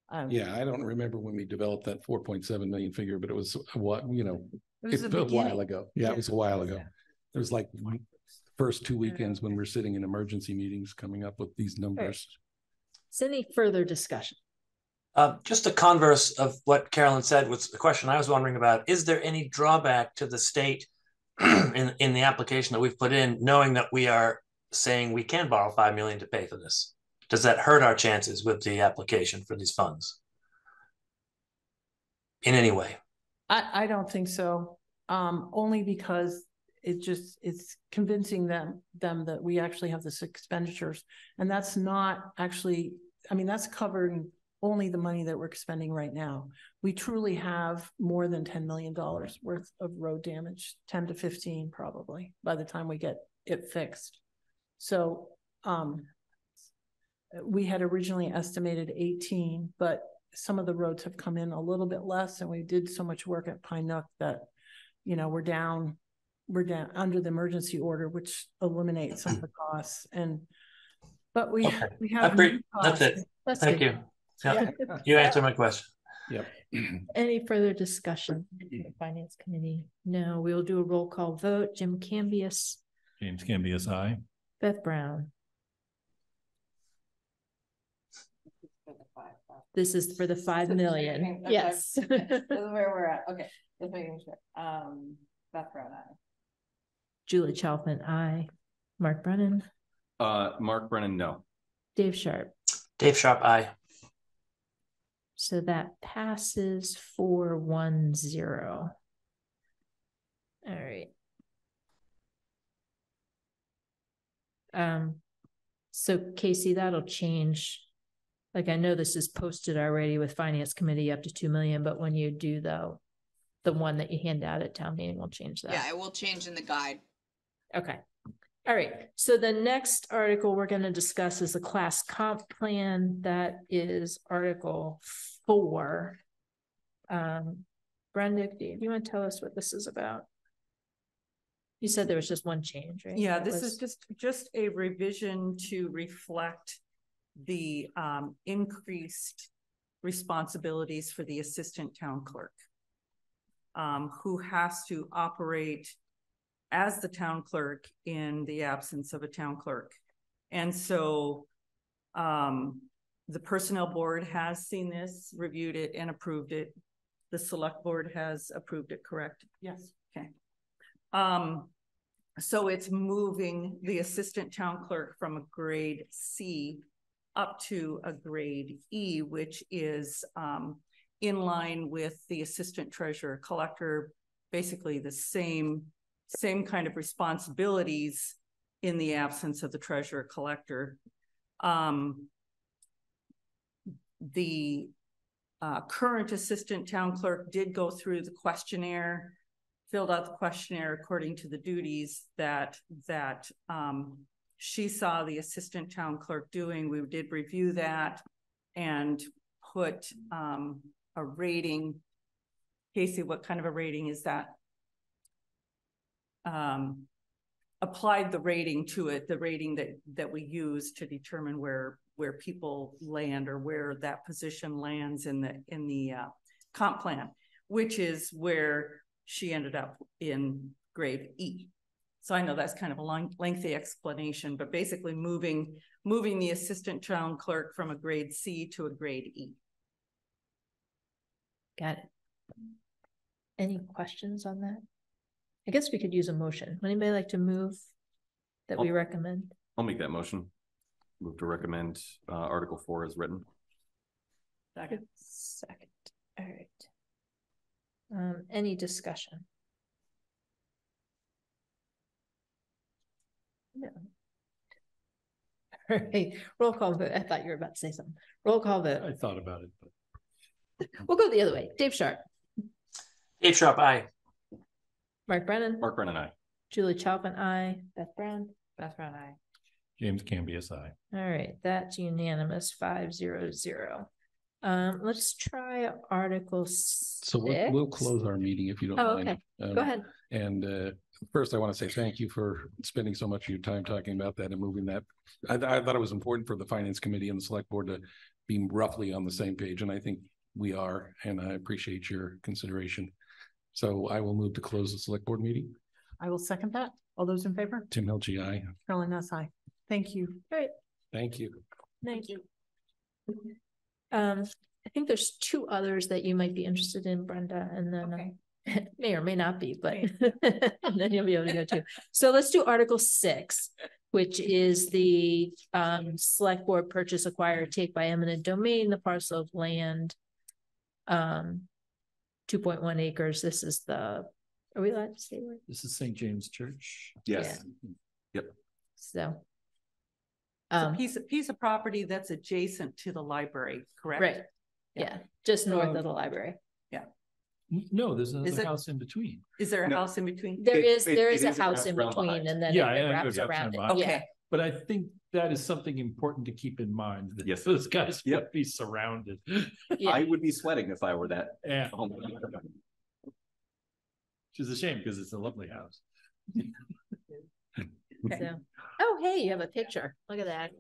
um, Yeah, I don't remember when we developed that four point seven million figure, but it was what, you know, It was it's the a while ago. Yeah, Yeah. it was a while ago. Yeah. It was like first two weekends when we're sitting in emergency meetings coming up with these numbers. Is any further discussion? Uh, just a converse of what Carolyn said was the question I was wondering about. Is there any drawback to the state in, in the application that we've put in, knowing that we are saying we can borrow five million to pay for this? Does that hurt our chances with the application for these funds? In any way? I, I don't think so, um, only because it just, it's convincing them, them that we actually have this expenditures. And that's not actually, I mean, that's covering only the money that we're spending right now. We truly have more than ten million dollars worth of road damage, ten to fifteen probably, by the time we get it fixed. So, um, we had originally estimated eighteen, but some of the roads have come in a little bit less and we did so much work at Pine Nook that, you know, we're down, we're down under the emergency order, which eliminates some of the costs and, but we, Okay. we have. That's it. That's Thank good. you. Yeah, you answered my question. Yep. Any further discussion? from the Finance Committee? No, we will do a roll call vote. Jim Cambias, James Cambias, I. Beth Brown. For the five, This is for the five million. Okay, Yes. This is where we're at, okay, just making sure, um, Beth Brown, aye. Julie Chalfin, I. Mark Brennan, Uh, Mark Brennan, no. Dave Sharp. Dave Sharp, aye. So that passes four one zero. All right. Um, so Casey, that'll change. Like I know this is posted already with finance committee up to two million, but when you do the. The one that you hand out at town meeting will change that. Yeah, it will change in the guide. Okay. All right, so the next article we're gonna discuss is the class comp plan. That is Article four. Um, Brenda, do you want to tell us what this is about? You said there was just one change, right? Yeah, this was- is just, just a revision to reflect the um increased responsibilities for the assistant town clerk. Um, who has to operate as the town clerk in the absence of a town clerk. And so um, the personnel board has seen this, reviewed it and approved it. The select board has approved it, correct? Yes. Okay. Um, so it's moving the assistant town clerk from a grade C up to a grade E, which is um in line with the assistant treasurer collector, basically the same, same kind of responsibilities in the absence of the treasurer collector. Um, the uh, current assistant town clerk did go through the questionnaire, filled out the questionnaire according to the duties that, that, um, she saw the assistant town clerk doing. We did review that and put, um, a rating. Casey, what kind of a rating is that? Um, applied the rating to it, the rating that, that we use to determine where, where people land or where that position lands in the, in the, uh, comp plan, which is where she ended up in grade E. So I know that's kind of a long, lengthy explanation, but basically moving, moving the assistant town clerk from a grade C to a grade E. Got it. Any questions on that? I guess we could use a motion. Would Anybody like to move that we I'll- recommend? I'll make that motion. Move to recommend, uh, Article four as written. Second. Second, all right. Um, any discussion? No. All right, roll call vote. I thought you were about to say something. Roll call vote. I thought about it, but We'll go the other way. Dave Sharp, Dave Sharp, aye. Mark Brennan, Mark Brennan, I. Julie Chalvin, I, Beth Brown. Beth Brown, aye. James Cambias, I. All right, that's unanimous, five zero zero. Um, let's try Article So we'll, we'll close our meeting if you don't Oh, mind. okay. Um, Go ahead. And uh, first, I want to say thank you for spending so much of your time talking about that and moving that. I, I thought it was important for the finance committee and the select board to be roughly on the same page, and I think we are, and I appreciate your consideration. So I will move to close the select board meeting. I will second that. All those in favor? Tim Helgi, aye. Carolyn Ness, aye. Thank you. All right. Thank you. Thank you. Um, I think there's two others that you might be interested in, Brenda, and then Okay. uh, may or may not be, but and then you'll be able to go too. So let's do Article six, which is the um select board purchase, acquire, take by eminent domain, the parcel of land. Um, two point one acres. This is the, are we allowed to say where? This is St. James Church. Yes. Yep. So. It's a Um, piece, of piece of property that's adjacent to the library, correct? right, yeah, just north Um, of the library. Yeah. No, there's Is another it- house in between. Is there a No. house in between? There It- is, it- there it is a is a house in between behind. and then Yeah, it I wraps it around it. around. Yeah, Okay, But I think that is something important to keep in mind. that Yes. Those guys Yep. would be surrounded. yeah. I would be sweating if I were that. Yeah, homeowner. which is a shame because it's a lovely house. So, oh, hey, you have a picture. Look at that.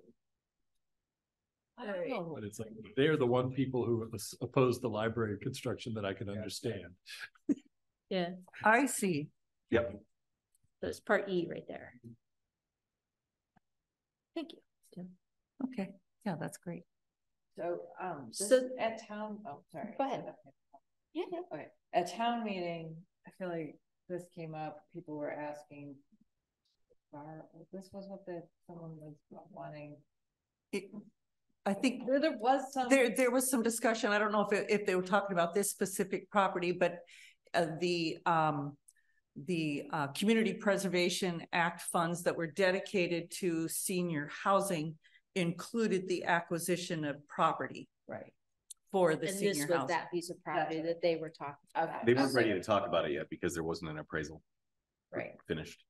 Oh, But it's like, they're the one people who oppos- oppose the library construction that I can understand. Yeah, I see. Yep. so it's part E right there. Thank you. Tim. Okay, yeah, that's great. So, um, this- So- at town, oh, sorry. Go ahead. Yeah, yeah. Okay, at town meeting, I feel like this came up, people were asking. Bar, this was what the, someone was wanting, It- I think there, there was some. There, there was some discussion, I don't know if, it- if they were talking about this specific property, but uh, the, um, the, uh, Community Preservation Act funds that were dedicated to senior housing included the acquisition of property Right. for the And this was housing. that piece of property that they were talking about. They weren't ready to talk about it yet because there wasn't an appraisal Right. finished.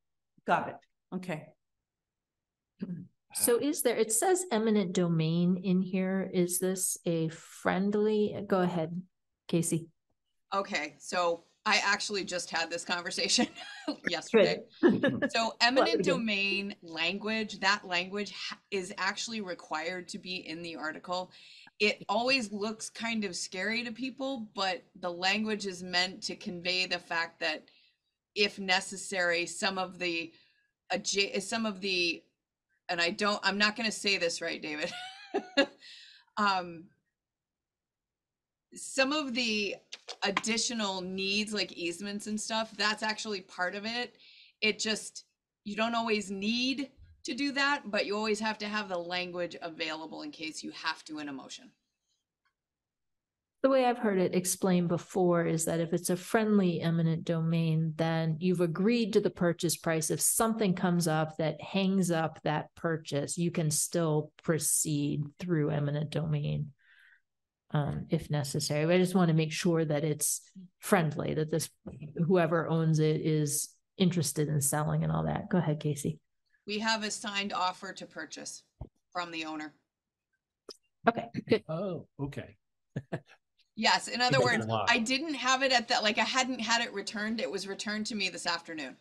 Got it, okay. So is there, it says eminent domain in here. Is this a friendly, go ahead, Casey. Okay, so I actually just had this conversation yesterday. So eminent domain language, that language is actually required to be in the article. It always looks kind of scary to people, but the language is meant to convey the fact that if necessary, some of the some of the and I don't I'm not going to say this right, David. um some of the additional needs like easements and stuff that's actually part of it it just you don't always need to do that but you always have to have the language available in case you have to in a motion The way I've heard it explained before is that if it's a friendly eminent domain, then you've agreed to the purchase price. If something comes up that hangs up that purchase, you can still proceed through eminent domain. Um, if necessary, but I just want to make sure that it's friendly, that this, whoever owns it is interested in selling and all that. Go ahead, Casey. we have a signed offer to purchase from the owner Okay, good. Oh, okay. yes in other words i didn't have it at that like i hadn't had it returned it was returned to me this afternoon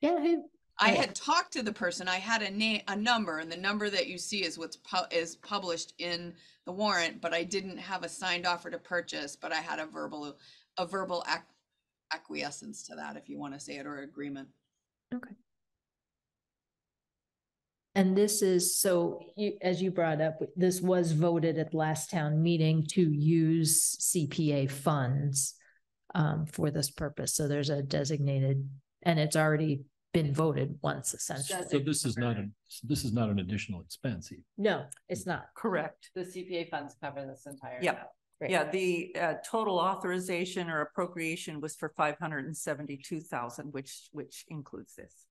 Yeah, I had talked to the person. I had a name, a number, and the number that you see is what's pu- is published in the warrant. But I didn't have a signed offer to purchase. But I had a verbal, a verbal ac- acquiescence to that, if you want to say it, or agreement. And this is, so you, as you brought up, this was voted at last town meeting to use CPA funds um, for this purpose. So there's a designated, and it's already been voted once essentially. So this is not, a this is not an additional expense. either. No, it's not. Correct. The CPA funds cover this entire. Yep. amount. Right. Yeah, the uh total authorization or appropriation was for five hundred and seventy-two thousand, which which includes this.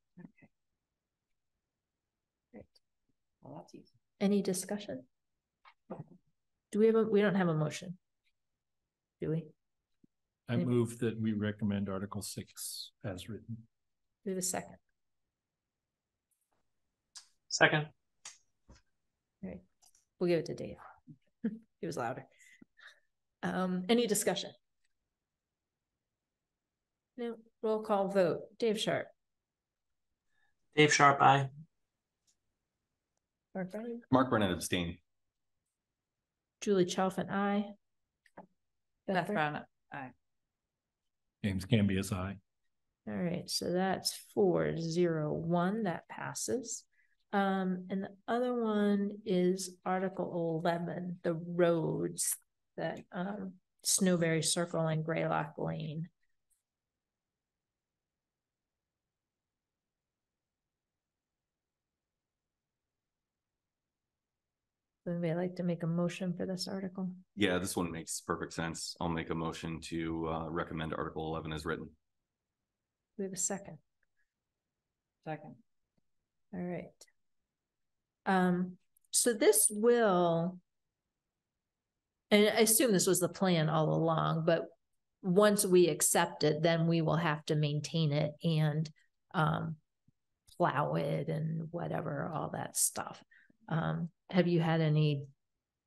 Well, that's easy. Any discussion? Do we have a, we don't have a motion? Do we? I Any- move that we recommend Article six as written. We have a second. Second. We'll give it to Dave. He was louder. Um, any discussion? No, roll call vote. Dave Sharp. Dave Sharp, aye. Mark Brennan, Mark Brennan abstain. Julie Chalfin, I. Beth Brown, aye. James Cambias, aye. All right, so that's four zero one, that passes. Um, and the other one is Article eleven, the roads that, um, Snowberry Circle and Graylock Lane. Would anybody like to make a motion for this article? Yeah, this one makes perfect sense. I'll make a motion to uh recommend Article eleven as written. We have a second. Second. All right. Um, so this will. And I assume this was the plan all along, but once we accept it, then we will have to maintain it and um. Plow it and whatever, all that stuff. Um, have you had any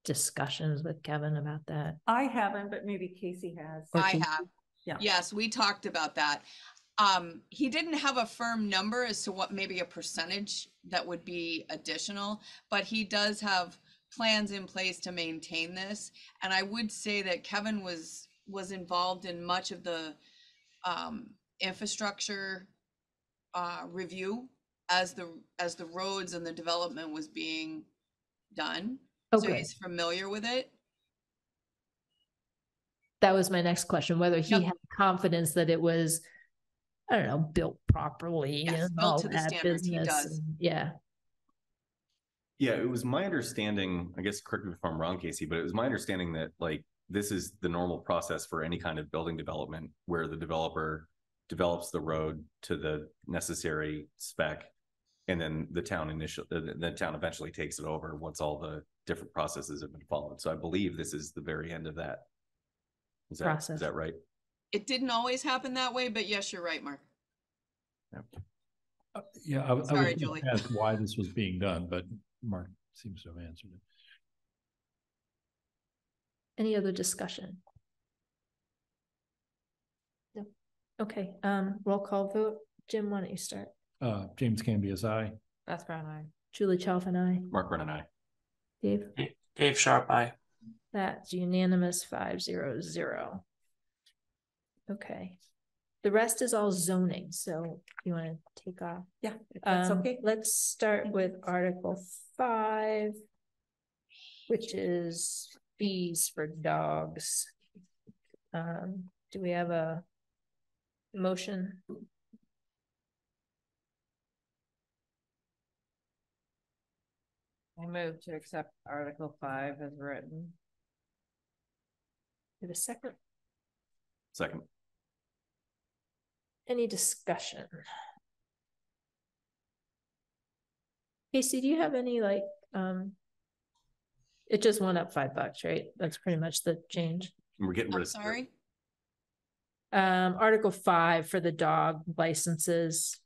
discussions with Kevin about that? I haven't, but maybe Casey has. I have. Yeah. Yes, we talked about that. Um, he didn't have a firm number as to what maybe a percentage that would be additional, but he does have plans in place to maintain this. And I would say that Kevin was, was involved in much of the, um, infrastructure, uh, review as the, as the roads and the development was being done. So Okay, he's familiar with it. that was my next question, whether he Yep. had confidence that it was. I don't know, built properly Yes, and built all to the that standards he business. does. and- Yeah, Yeah, it was my understanding, I guess, correct me if I'm wrong, Casey, but it was my understanding that like this is the normal process for any kind of building development where the developer develops the road to the necessary spec. And then the town initial, the, the town eventually takes it over once all the different processes have been followed. So I believe this is the very end of that. Is that, Process. is that right? It didn't always happen that way, but yes, you're right, Mark. Uh, Yeah, I, I was Sorry, gonna Julie. ask why this was being done, but Mark seems to have answered it. any other discussion? No. Okay, um, roll call vote. Jim, why don't you start? Uh, James Cambias, aye. Beth Brown, aye. Julie Chalfin, I. Mark Brennan, I. Dave? Dave Sharp, aye. That's unanimous, five zero zero. Okay. The rest is all zoning, so you wanna take off? Yeah, if that's Um, okay. Let's start with Article five. Which is fees for dogs. Um, do we have a motion? I move to accept Article five as written. Have a second? Second. Any discussion? Casey, do you have any like, um? It just went up five bucks, right? That's pretty much the change. We're getting rid I'm of. sorry. Um, Article five for the dog licenses.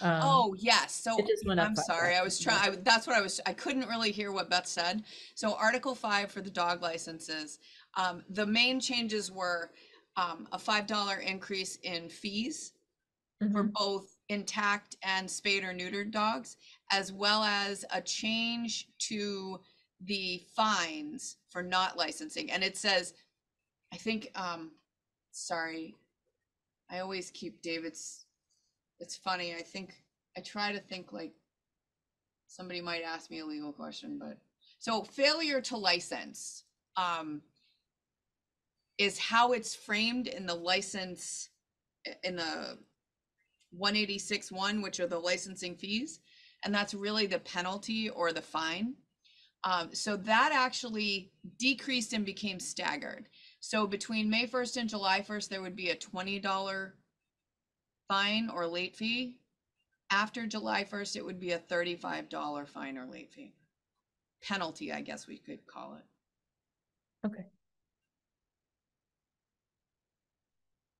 Um, Oh, yes. So it just went up I'm sorry. I was trying, that's what I was, I couldn't really hear what Beth said. So Article five for the dog licenses. Um, the main changes were um, a five dollar increase in fees for mhm. both intact and spayed or neutered dogs, as well as a change to the fines for not licensing. And it says, I think, um, sorry, I always keep David's, it's funny, I think, I try to think like somebody might ask me a legal question, but, so failure to license, um, is how it's framed in the license, in the one eighty-six one, which are the licensing fees. And that's really the penalty or the fine. Um, so that actually decreased and became staggered. So between May first and July first, there would be a twenty dollar fine or late fee. After July first, it would be a thirty-five dollar fine or late fee. Penalty, I guess we could call it. Okay,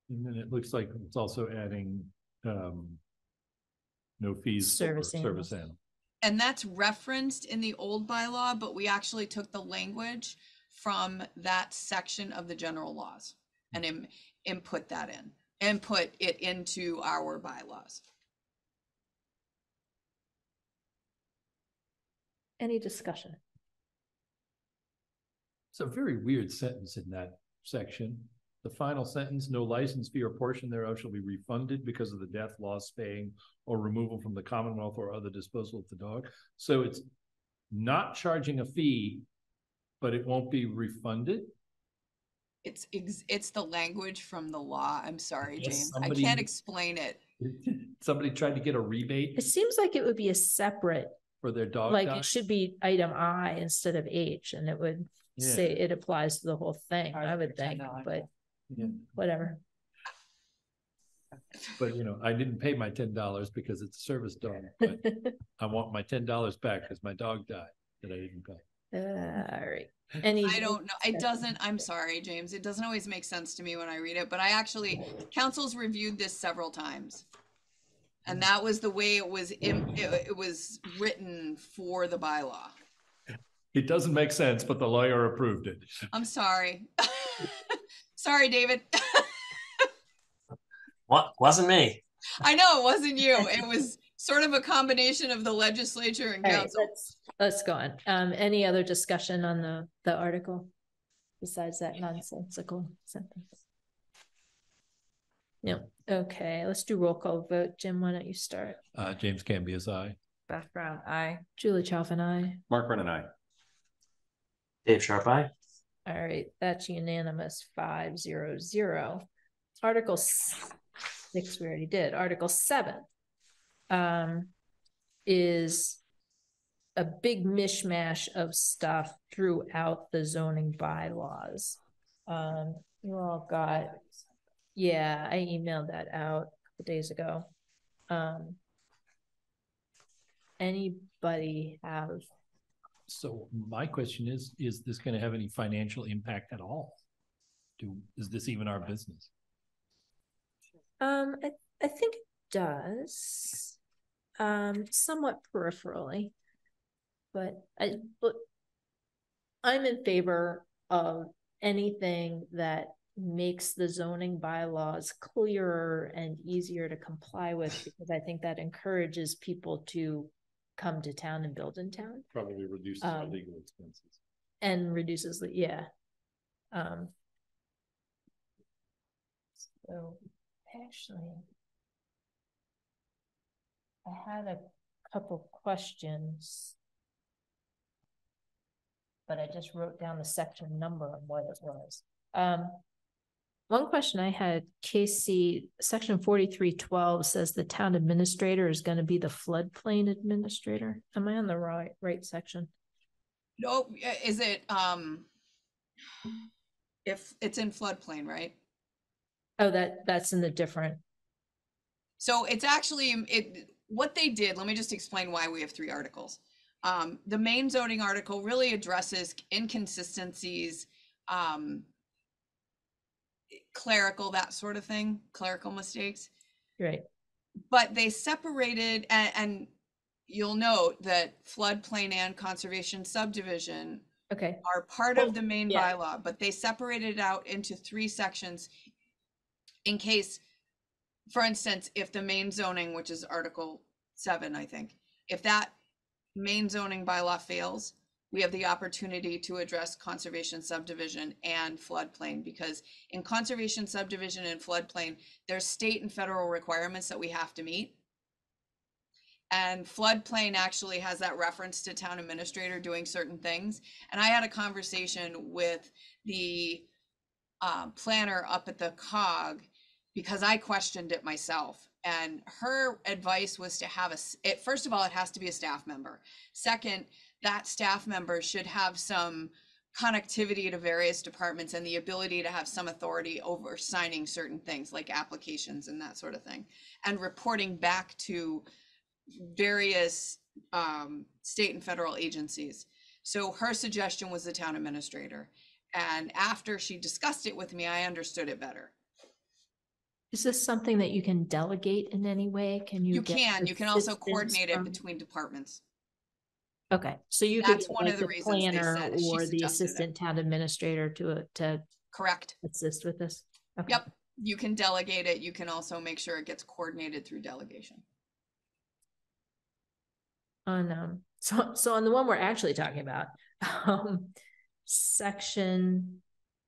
And then it looks like it's also adding, um. No fees. for Service Service animals. animal. And that's referenced in the old bylaw, but we actually took the language from that section of the general laws and im- input that in and put it into our bylaws. Any discussion? It's a very weird sentence in that section. The final sentence, no license fee or portion thereof shall be refunded because of the death, loss, spaying, or removal from the Commonwealth or other disposal of the dog. So it's not charging a fee, but it won't be refunded. It's ex- it's the language from the law. I'm sorry, guess James. I can't explain it. Somebody tried to get a rebate It seems like it would be a separate, for their dog. like died. it should be item I instead of H and it would Yeah. say it applies to the whole thing, I Ours would think, $10 but Yeah. whatever. But you know, I didn't pay my ten dollars because it's a service dog, but I want my ten dollars back because my dog died that I didn't pay. Uh, all right. Any? I don't know. It doesn't, I'm sorry, James. It doesn't always make sense to me when I read it, but I actually, council's reviewed this several times. And that was the way it was, im- it, it was written for the bylaw. It doesn't make sense, but the lawyer approved it. I'm sorry. Sorry, David. What, wasn't me. I know it wasn't you. It was sort of a combination of the legislature and All right, council. let's, let's go on. Um, any other discussion on the, the article? Besides that nonsensical sentence? No, okay, let's do roll call vote. Jim, why don't you start? Uh, James Cambias aye. Beth Brown, I. Julie Chalfin, I. Mark Brennan, and I. Dave Sharp, aye. All right, that's unanimous, five zero zero. Article six, we already did. Article seven. Um, is a big mishmash of stuff throughout the zoning bylaws. Um, you all got, yeah, I emailed that out a couple days ago. Um. Anybody have So my question is, is this gonna have any financial impact at all? Do, is this even our business? Um, I, I think it does. Um, somewhat peripherally. But I, but I'm in favor of anything that makes the zoning bylaws clearer and easier to comply with, because I think that encourages people to come to town and build in town Probably reduces our Um, legal expenses. and reduces the, yeah. Um. So, actually. I had a couple questions. But I just wrote down the section number and what it was. Um. One question I had, Casey, section forty-three twelve says the town administrator is gonna be the floodplain administrator. Am I on the right, right section? No, is it, um, if it's in floodplain, right? Oh, that, that's in the different, So it's actually, it, what they did, let me just explain why we have three articles. Um, the main zoning article really addresses inconsistencies, um, clerical, that sort of thing, clerical mistakes. right, But they separated, and, and you'll note that floodplain and conservation subdivision okay, are part of the main yeah. bylaw, but they separated it out into three sections in case, for instance, if the main zoning, which is Article seven, I think, if that main zoning bylaw fails, we have the opportunity to address conservation subdivision and floodplain, because in conservation subdivision and floodplain, there's state and federal requirements that we have to meet. And floodplain actually has that reference to town administrator doing certain things. And I had a conversation with the uh, planner up at the cog because I questioned it myself. And her advice was to have a, it, first of all, it has to be a staff member. Second, that staff member should have some connectivity to various departments and the ability to have some authority over signing certain things like applications and that sort of thing. And reporting back to various um, state and federal agencies. So her suggestion was the town administrator. And after she discussed it with me, I understood it better. Is this something that you can delegate in any way? Can you? You get can, you can also assistance coordinate it from- between departments. Okay, so you could That's get one of like the the reasons they planner said she or the suggested it. assistant town administrator to, uh, to Correct. assist with this? Okay. Yep. You can delegate it. You can also make sure it gets coordinated through delegation. On, um, so, so on the one we're actually talking about, um, section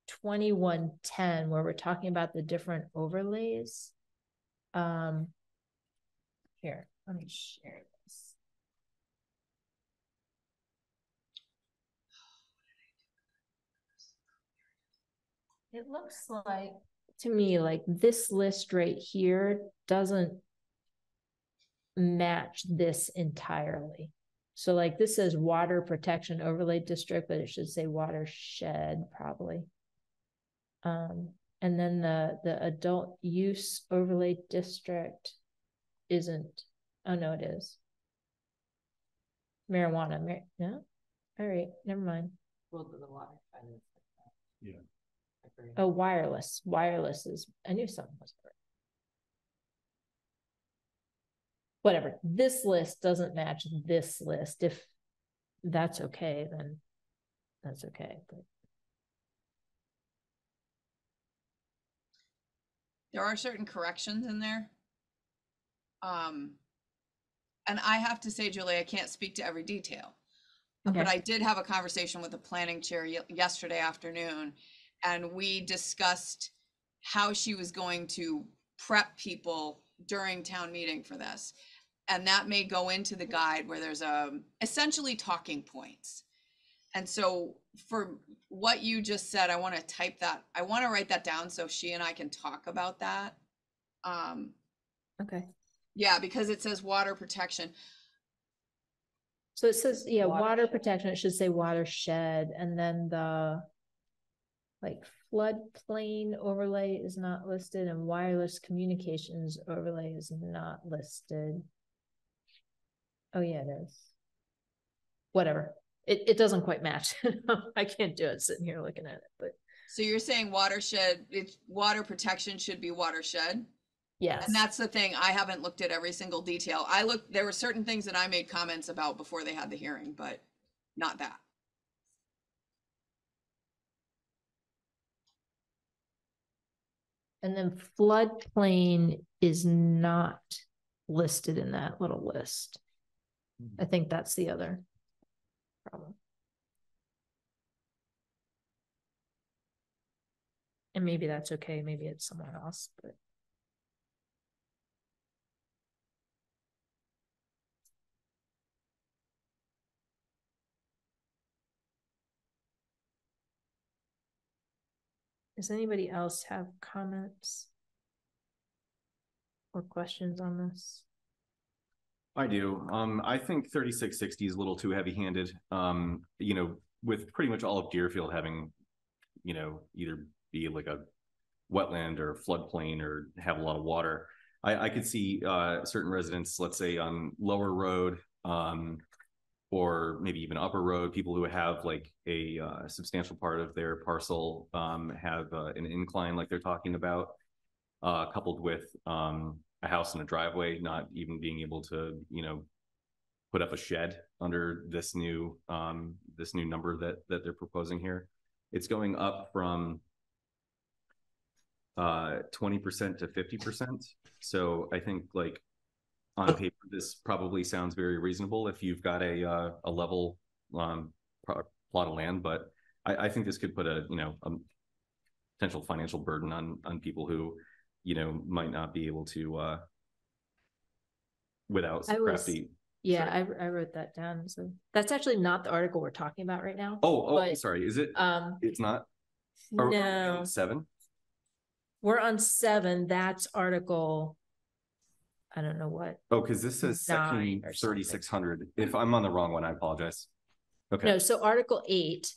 twenty-one ten, where we're talking about the different overlays. Um, here, let me share this. It looks like, to me, like this list right here doesn't match this entirely. So like this says water protection overlay district, but it should say watershed probably. Um, and then the, the adult use overlay district isn't, oh no, it is. Marijuana, mar- no? All right, never mind. Yeah. Oh, wireless, wireless is, I knew something was. correct. Whatever, this list doesn't match this list. If that's okay, then that's okay, but. There are certain corrections in there. Um, and I have to say, Julie, I can't speak to every detail. But Okay. I did have a conversation with the planning chair ye- yesterday afternoon, and we discussed how she was going to prep people during town meeting for this. And that may go into the guide where there's um essentially talking points. And so for what you just said, I want to type that, I want to write that down so she and I can talk about that. Um, Okay. yeah, because it says water protection. So it says, yeah, water Watershed. protection, it should say watershed, and then the. Like floodplain overlay is not listed and wireless communications overlay is not listed. Oh, yeah, it is. Whatever, it, it doesn't quite match. I can't do it sitting here looking at it, but So you're saying watershed, it's water protection should be watershed? yes. And that's the thing, I haven't looked at every single detail. I looked, there were certain things that I made comments about before they had the hearing, but not that. And then floodplain is not listed in that little list. I hmm. think that's the other problem. And maybe that's okay, maybe it's someone else, but. Does anybody else have comments? Or questions on this? I do. Um, I think thirty-six sixty is a little too heavy-handed. Um, you know, with pretty much all of Deerfield having, you know, either be like a wetland or floodplain or have a lot of water. I, I could see, uh, certain residents, let's say on Lower Road, um, or maybe even Upper Road, people who have like a, uh, substantial part of their parcel, um, have, uh, an incline like they're talking about, uh, coupled with, um, a house and a driveway, not even being able to, you know, put up a shed under this new, um, this new number that, that they're proposing here. It's going up from uh, twenty percent to fifty percent. So I think like on paper, this probably sounds very reasonable if you've got a, uh, a level, um, plot of land, but I, I think this could put a, you know, a potential financial burden on, on people who, you know, might not be able to, uh, without I was- crafty. Yeah, I, I wrote that down, so that's actually not the article we're talking about right now. Oh, oh, but, sorry. Is it? Um, It's not? Are no, Seven? we're on seven, that's article. I don't know what, Oh, because this is section Nine or thirty-six hundred. If I'm on the wrong one, I apologize. Okay. no, so article eight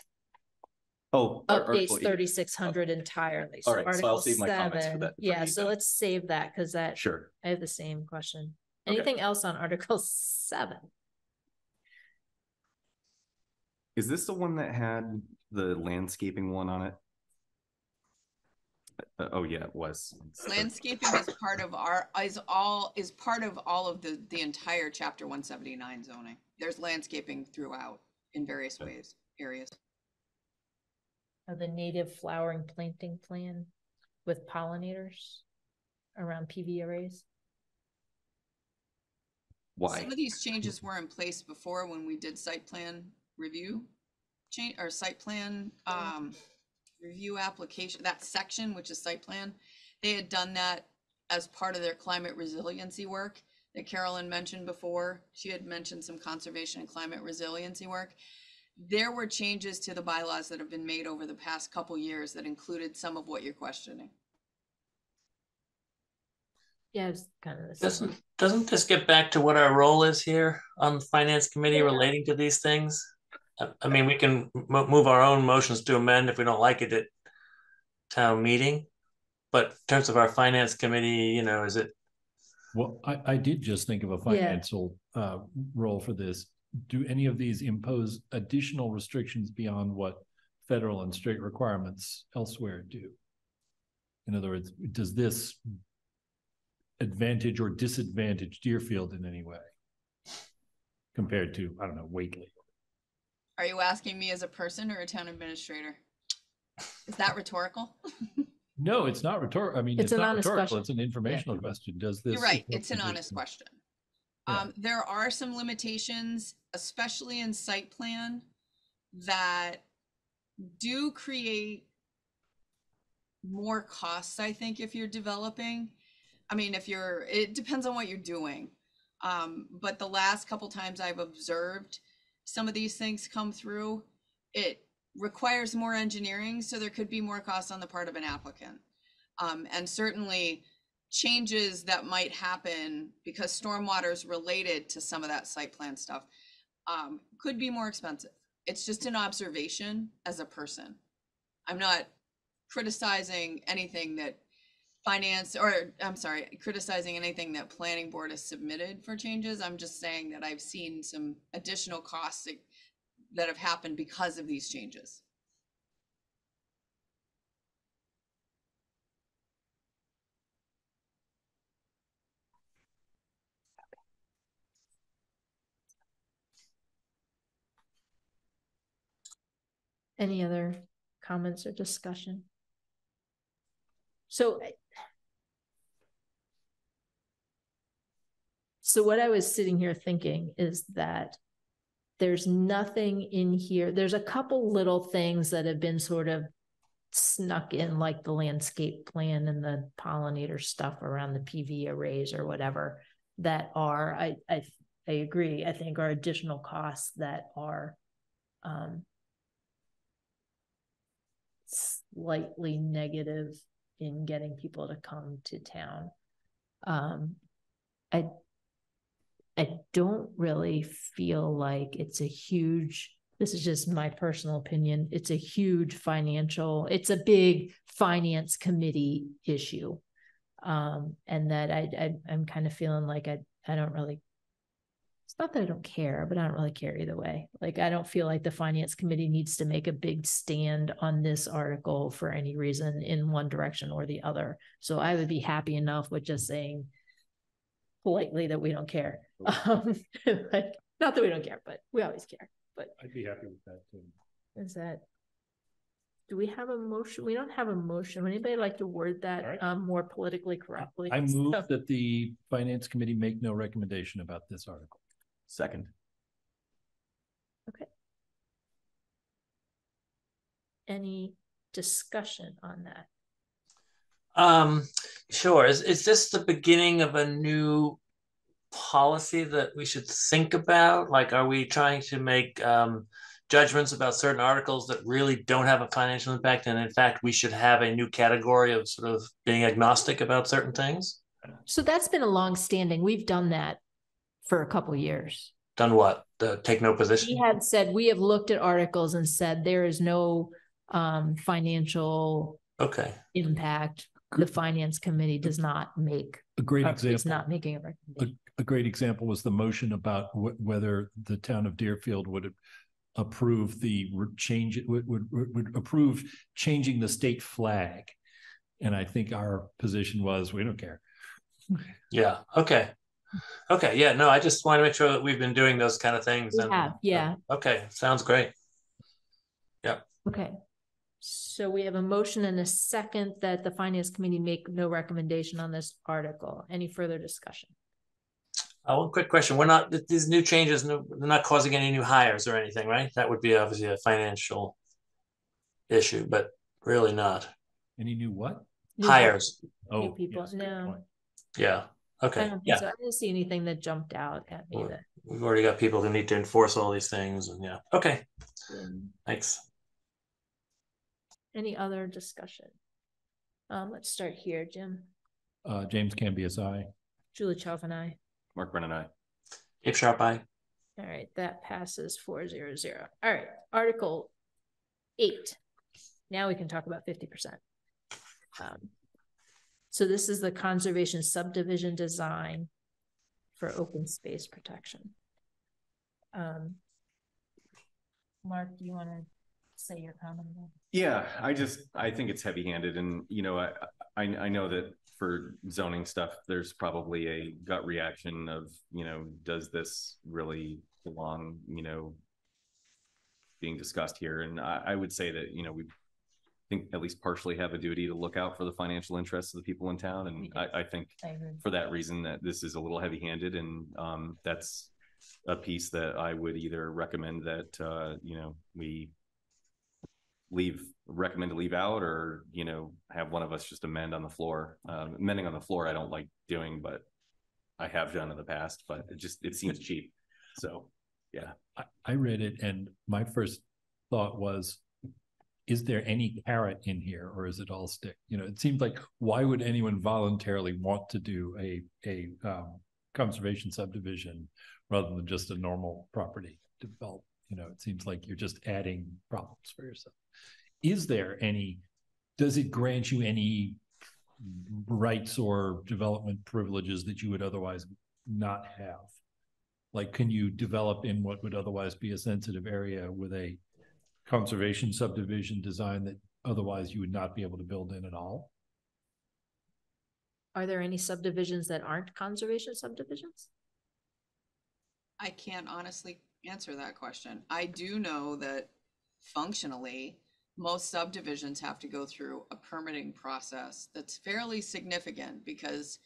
Oh. updates thirty-six hundred entirely. All So right, so I'll Article save my comments for seven- that- for Yeah, you so then. let's save that, cause that, Sure. I have the same question. Okay. Anything else on article seven? Is this the one that had the landscaping one on it? Uh, oh yeah, it was. Landscaping is part of our, is all, is part of all of the, the entire chapter one seventy-nine zoning. There's landscaping throughout in various ways, areas. Of the native flowering planting plan with pollinators around PV arrays. Why? Some of these changes were in place before when we did site plan review. Change, or site plan, um, review application, that section, which is site plan. They had done that as part of their climate resiliency work that Carolyn mentioned before. She had mentioned some conservation and climate resiliency work. There were changes to the bylaws that have been made over the past couple years that included some of what you're questioning. Yeah, it's kind of the same. Doesn't doesn't this get back to what our role is here on the finance committee Yeah. relating to these things? I, I mean, we can mo- move our own motions to amend if we don't like it at town meeting. But in terms of our finance committee, you know, is it Well, I, I did just think of a financial uh role for this. Do any of these impose additional restrictions beyond what federal and state requirements elsewhere do? In other words, does this advantage or disadvantage Deerfield in any way? Compared to, I don't know, Whately? Are you asking me as a person or a town administrator? Is that rhetorical? No, it's not rhetorical. I mean, It's it's an not honest rhetorical. question. It's an informational question. Does this? You're right, it's an honest question. Um, there are some limitations, especially in site plan, that do create more costs, I think, if you're developing. I mean, if you're, it depends on what you're doing. Um, but the last couple times I've observed some of these things come through, it requires more engineering, so there could be more costs on the part of an applicant. Um, and certainly changes that might happen because stormwater is related to some of that site plan stuff um, could be more expensive. It's just an observation as a person. I'm not criticizing anything that finance or I'm sorry, criticizing anything that planning board has submitted for changes. I'm just saying that I've seen some additional costs that, that have happened because of these changes. Any other comments or discussion? So. So what I was sitting here thinking is that there's nothing in here, there's a couple little things that have been sort of snuck in, like the landscape plan and the pollinator stuff around the PV arrays or whatever that are, I, I, I agree, I think are additional costs that are um slightly negative in getting people to come to town. Um, I, I don't really feel like it's a huge, this is just my personal opinion. It's a huge financial, it's a big finance committee issue. Um, and that I, I, I'm kind of feeling like I, I don't really it's not that I don't care, but I don't really care either way. Like, I don't feel like the finance committee needs to make a big stand on this article for any reason in one direction or the other. So I would be happy enough with just saying politely that we don't care. Um, like, not that we don't care, but we always care. But I'd be happy with that too. is that, do we have a motion? We don't have a motion. Would anybody like to word that right. um more politically correctly? I move So- that the finance committee make no recommendation about this article. Second. Okay. Any discussion on that? Um, sure. Is is this the beginning of a new policy that we should think about? Like, are we trying to make um judgments about certain articles that really don't have a financial impact? And in fact, we should have a new category of sort of being agnostic about certain things? So that's been a long standing. We've done that for a couple years. Done what? The take no position. We had said, we have looked at articles and said there is no um financial Okay. impact. The finance committee does not make, A great or is example, not making a recommendation. a great example was the motion about wh- whether the town of Deerfield would approve the re- change, would, would, would approve changing the state flag And I think our position was, we don't care. Yeah, okay. Okay, yeah, no, I just want to make sure that we've been doing those kind of things. We and have, yeah. Okay, sounds great. Yeah. Okay. So we have a motion and a second that the finance committee make no recommendation on this article. Any further discussion? Uh, one quick question. We're not, these new changes, no, they're not causing any new hires or anything, right? That would be obviously a financial issue, but really not. Any new what? New Hires, Oh, people, yes, no. point. Yeah, I okay, don't think yeah. so. I didn't see anything that jumped out at me Well, that. We've already got people who need to enforce all these things and yeah, okay, um, thanks. Any other discussion? Um, let's start here, Jim, Uh, James Cambias, I. Julie Chov and I. Mark Brennan, and I. Ape Sharp, aye. All right, that passes four zero zero. All right, Article eight. Now we can talk about fifty percent. Um, So this is the conservation subdivision design for open space protection. Um, Mark, do you want to say your comment? Yeah, I just, I think it's heavy handed and, you know, I, I, I know that for zoning stuff, there's probably a gut reaction of, you know, does this really belong, you know, being discussed here? And I, I would say that, you know, we think at least partially have a duty to look out for the financial interests of the people in town. And. I, I think I for that reason that this is a little heavy handed and, um, that's a piece that I would either recommend that, uh, you know, we leave, recommend to leave out or, you know, have one of us just amend on the floor. Um, amending on the floor, I don't like doing, but I have done in the past, but it just, it seems cheap. So, yeah. I, I read it and my first thought was, is there any carrot in here or is it all stick? You know, it seems like, why would anyone voluntarily want to do a, a, um, conservation subdivision rather than just a normal property develop? You know, it seems like you're just adding problems for yourself. Is there any, does it grant you any rights or development privileges that you would otherwise not have? Like, can you develop in what would otherwise be a sensitive area with a conservation subdivision design that otherwise you would not be able to build in at all? Are there any subdivisions that aren't conservation subdivisions? I can't honestly answer that question. I do know that functionally, most subdivisions have to go through a permitting process that's fairly significant because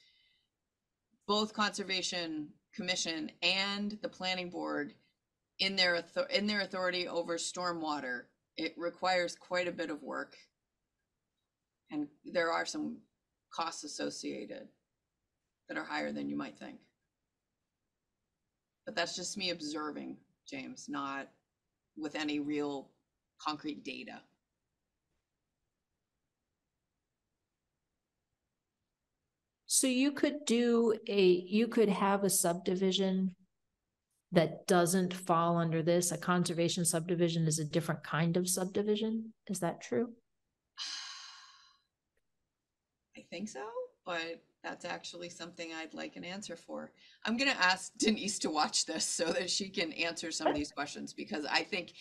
both Conservation Commission and the Planning Board in their in their authority over stormwater, it requires quite a bit of work. And there are some costs associated that are higher than you might think. But that's just me observing, James, not with any real concrete data. So you could do a, you could have a subdivision that doesn't fall under this. A conservation subdivision is a different kind of subdivision. Is that true? I think so, but that's actually something I'd like an answer for. I'm gonna ask Denise to watch this so that she can answer some of these questions because I think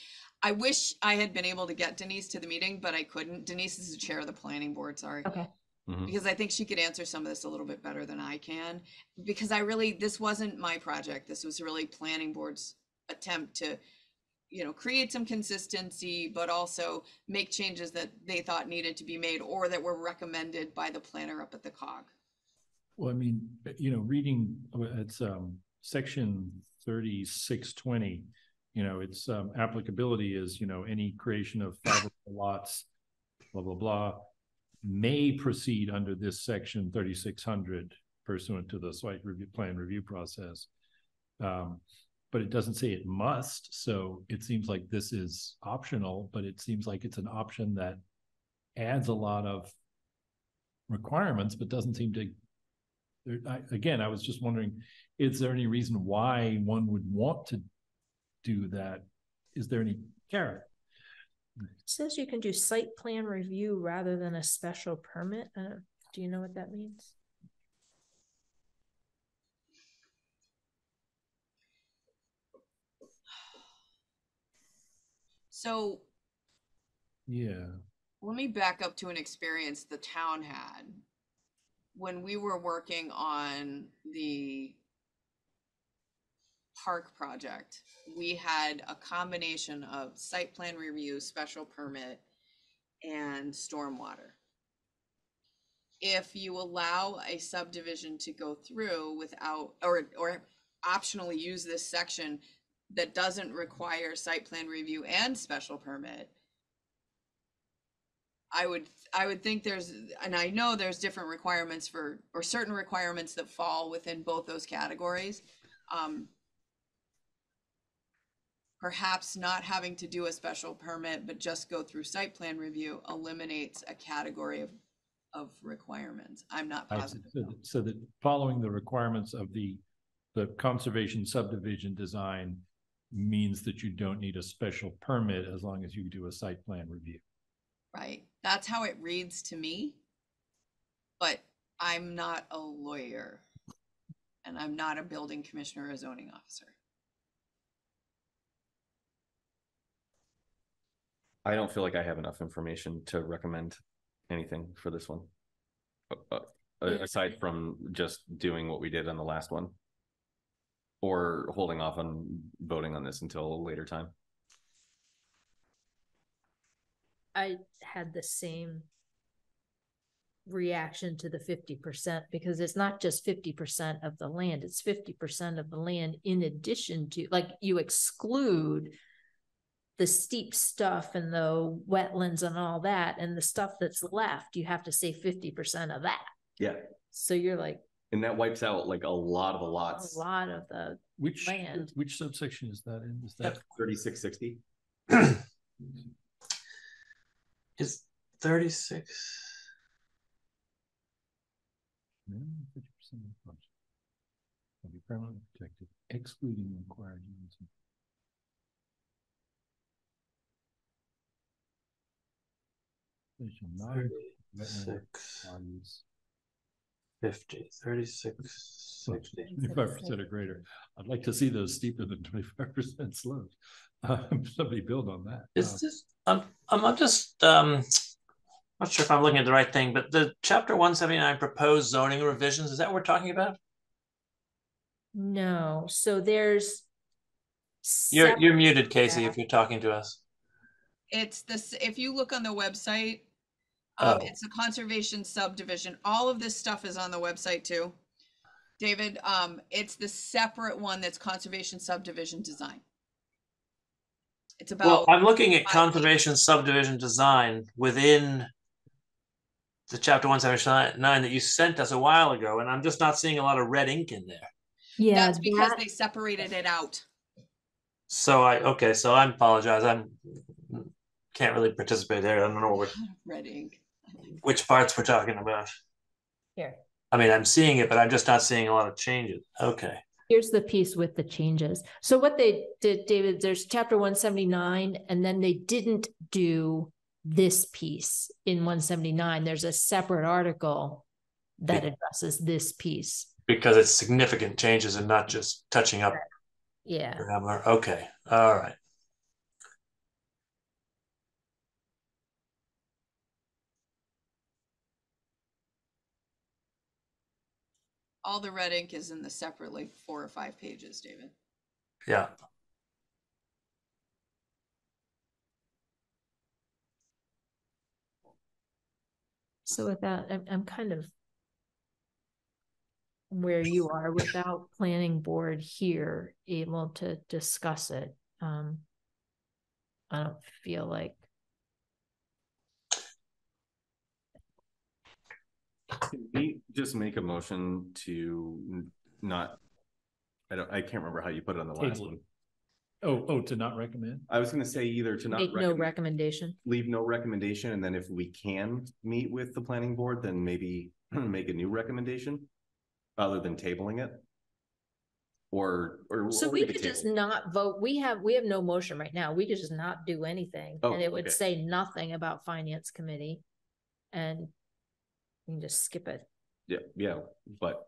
I wish I had been able to get Denise to the meeting, but I couldn't. Denise is the chair of the planning board, sorry. Okay. Mhm. because I think she could answer some of this a little bit better than I can. Because I really, this wasn't my project. This was really planning board's attempt to, you know, create some consistency, but also make changes that they thought needed to be made or that were recommended by the planner up at the cog. Well, I mean, you know, reading, it's um section thirty-six twenty. You know, its um applicability is, you know, any creation of five lots, blah, blah, blah. May proceed under this section thirty-six hundred pursuant to the site review, plan review process. Um, but it doesn't say it must, so it seems like this is optional, but it seems like it's an option that adds a lot of requirements, but doesn't seem to I, again, I was just wondering, is there any reason why one would want to do that? Is there any carrot? It says you can do site plan review rather than a special permit. Uh, do you know what that means? So Yeah, let me back up to an experience the town had when we were working on the park project. We had a combination of site plan review, special permit, and stormwater. If you allow a subdivision to go through without, or, or optionally use this section that doesn't require site plan review and special permit, I would, I would think there's, and I know there's different requirements for, or certain requirements that fall within both those categories. Um, perhaps not having to do a special permit, but just go through site plan review eliminates a category of, of requirements. I'm not I see. positive. So that- So that following the requirements of the, the conservation subdivision design means that you don't need a special permit as long as you do a site plan review. Right, that's how it reads to me. But I'm not a lawyer. And I'm not a building commissioner or zoning officer. I don't feel like I have enough information to recommend anything for this one. Uh, aside from just doing what we did on the last one. Or holding off on voting on this until a later time. I had the same reaction to the fifty percent because it's not just fifty percent of the land, it's fifty percent of the land in addition to, like, you exclude the steep stuff and the wetlands and all that, and the stuff that's left, you have to say fifty percent of that. Yeah, So you're like, and that wipes out like a lot of the lots. a lot of the, Which, Land. which subsection is that in? Is that? Thirty-six sixty. Is thirty-six? Fifty percent of the project will be permanently protected, excluding required units. They shall not wetland Thirty-six, bodies fifty, thirty-six, sixty. Twenty-five percent or greater. I'd like to see those steeper than twenty-five percent slopes. Um, somebody build on that. Is Uh, this, I'm, I'm I'm just, um, not sure if I'm looking at the right thing, but the chapter one seventy-nine proposed zoning revisions, is that what we're talking about? no, so there's. You're, you're muted, Casey, Yeah. if you're talking to us. It's this, if you look on the website, um, Oh. it's a conservation subdivision. All of this stuff is on the website too. David, um, it's the separate one that's conservation subdivision design. It's Well, about, I'm looking at five conservation subdivision design within the chapter one seventy-nine that you sent us a while ago, and I'm just not seeing a lot of red ink in there. Yeah, that's because that- they separated it out. So I, okay, so I apologize, I'm, can't really participate there, I don't know which, Red ink. Which parts we're talking about. Here. I mean, I'm seeing it, but I'm just not seeing a lot of changes, okay. Here's the piece with the changes. So what they did, David, there's chapter one seventy-nine, and then they didn't do this piece in one seventy-nine. There's a separate article that addresses this piece. Because it's significant changes and not just touching up Yeah. grammar, okay, all right. All the red ink is in the separate, like, four or five pages, David. Yeah, So with that, I'm, I'm kind of where you are without planning board here able to discuss it. Um, I don't feel like, Can we just make a motion to not? I don't, I can't remember how you put it on the last Table it. one. Oh, oh, to not recommend? I was gonna say either to not. make no recommend- recommendation. Leave no recommendation, and then if we can meet with the planning board, then maybe make a new recommendation. Other than tabling it. Or, or. So or we could just tabled. not vote. We have, we have no motion right now. We could just not do anything. Oh, And it would okay. say nothing about finance committee. And we can just skip it. Yeah, yeah, but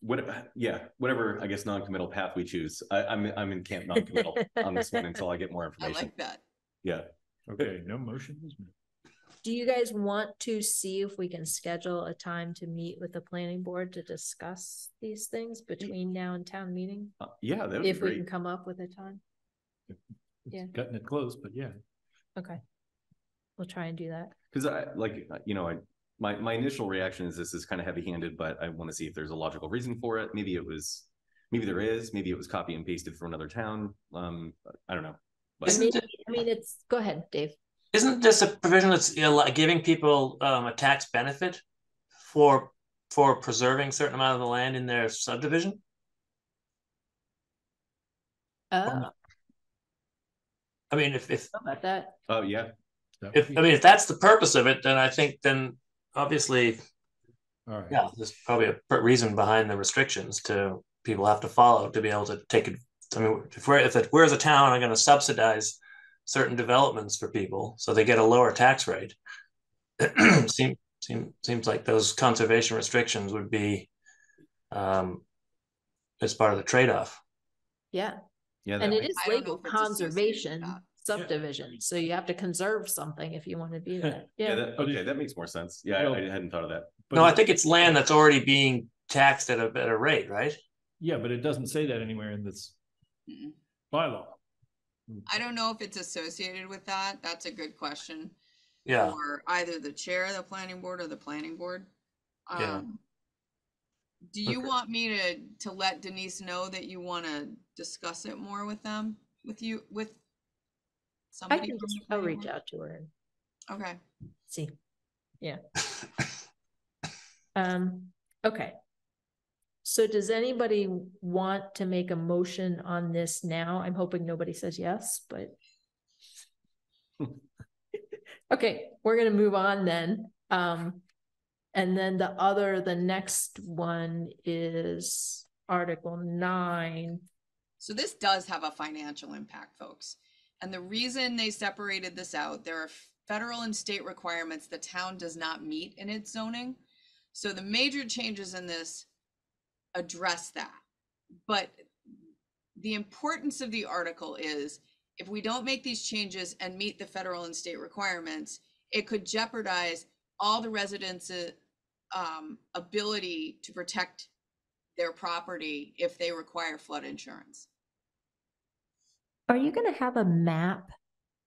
what, yeah, whatever, I guess, non-committal path we choose, I, I'm, I'm in camp non-committal on this one until I get more information. I information. like that. Yeah, Okay, no motion was made. do you guys want to see if we can schedule a time to meet with the planning board to discuss these things between now and town meeting? Uh, Yeah, that would be If we can come up with a time? Yeah. It's Cutting it close, but yeah. Okay. We'll try and do that. Cause I, like, uh, you know, I, my, my initial reaction is this is kind of heavy handed, but I want to see if there's a logical reason for it. Maybe it was, maybe there is, maybe it was copy and pasted from another town. Um, I don't know. I But mean, Isn't it- I mean, it's, go ahead, Dave. Isn't this a provision that's you know, giving people um, a tax benefit for for preserving certain amount of the land in their subdivision? Oh, I mean, if if about that? Oh, yeah. If I mean if that's the purpose of it, then I think then obviously All right. yeah, there's probably a reason behind the restrictions to people have to follow to be able to take it. I mean, if we're if it, we're as a town are going to subsidize certain developments for people so they get a lower tax rate, seem, seem, seems like those conservation restrictions would be um, as part of the trade off. Yeah, Yeah. and it makes- is I don't know labeled it's associated conservation that. subdivision, so you have to conserve something if you want to be there. Yeah, Yeah, that, okay, that makes more sense. Yeah, I, I hadn't thought of that. But no, I think it's land that's already being taxed at a better rate, right? Yeah, but it doesn't say that anywhere in this Mm-mm. bylaw. I don't know if it's associated with that. That's a good question. Yeah. For either the chair of the planning board or the planning board. Yeah. Um, Do you Okay. want me to, to let Denise know that you want to discuss it more with them, with you, with I somebody? can just, I'll reach out to her and Okay. see. Yeah. Um, okay. So does anybody want to make a motion on this now? I'm hoping nobody says yes, but. Okay, we're gonna move on then. Um, and then the other, the next one is Article nine. So this does have a financial impact, folks. And the reason they separated this out, there are federal and state requirements the town does not meet in its zoning. So the major changes in this address that. But the importance of the article is if we don't make these changes and meet the federal and state requirements, it could jeopardize all the residents' um, ability to protect their property if they require flood insurance. Are you gonna have a map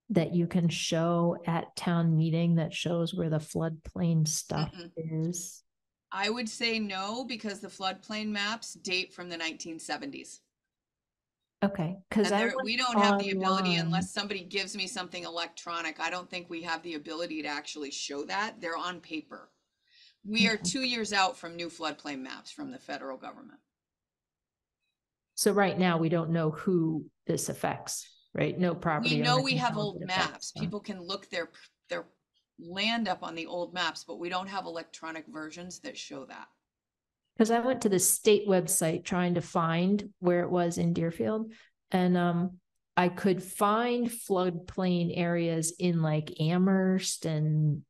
that you can show at town meeting that shows where the floodplain stuff Mm-mm. is? I would say no because the floodplain maps date from the 1970s. Okay, cause And I there, went we don't have the ability online- unless somebody gives me something electronic. I don't think we have the ability to actually show that. They're on paper. We are two years out from new floodplain maps from the federal government. So right now, we don't know who this affects, right? No property. We know we have old maps. them. People can look their, their land up on the old maps, but we don't have electronic versions that show that. Cause I went to the state website trying to find where it was in Deerfield and um. I could find floodplain areas in like Amherst and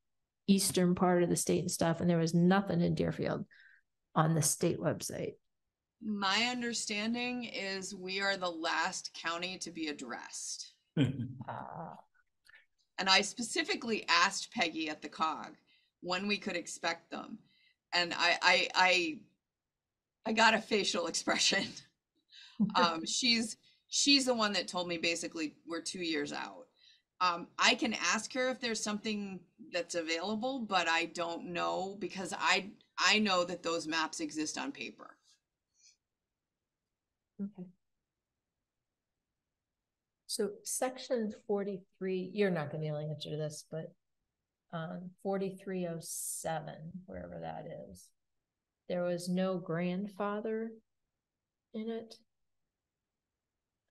eastern part of the state and stuff, and there was nothing in Deerfield on the state website. My understanding is we are the last county to be addressed. Ah. And I specifically asked Peggy at the COG when we could expect them. And I, I, I, I got a facial expression. Um, she's, she's the one that told me basically we're two years out. Um, I can ask her if there's something that's available, but I don't know because I, I know that those maps exist on paper. Okay. So section 43, you're not going to be able to answer this, but um, 4307, wherever that is, there was no grandfather in it.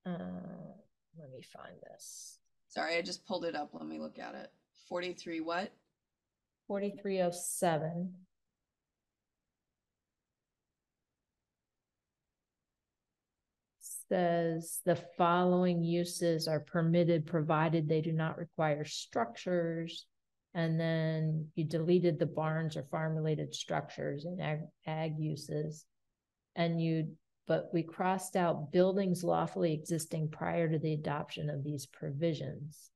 Uh, let me find this. Sorry, I just pulled it up. Let me look at it. 43 what? 4307. Says the following uses are permitted provided they do not require structures. And then you deleted the barns or farm-related structures and ag, ag uses. And you, but we crossed out buildings lawfully existing prior to the adoption of these provisions.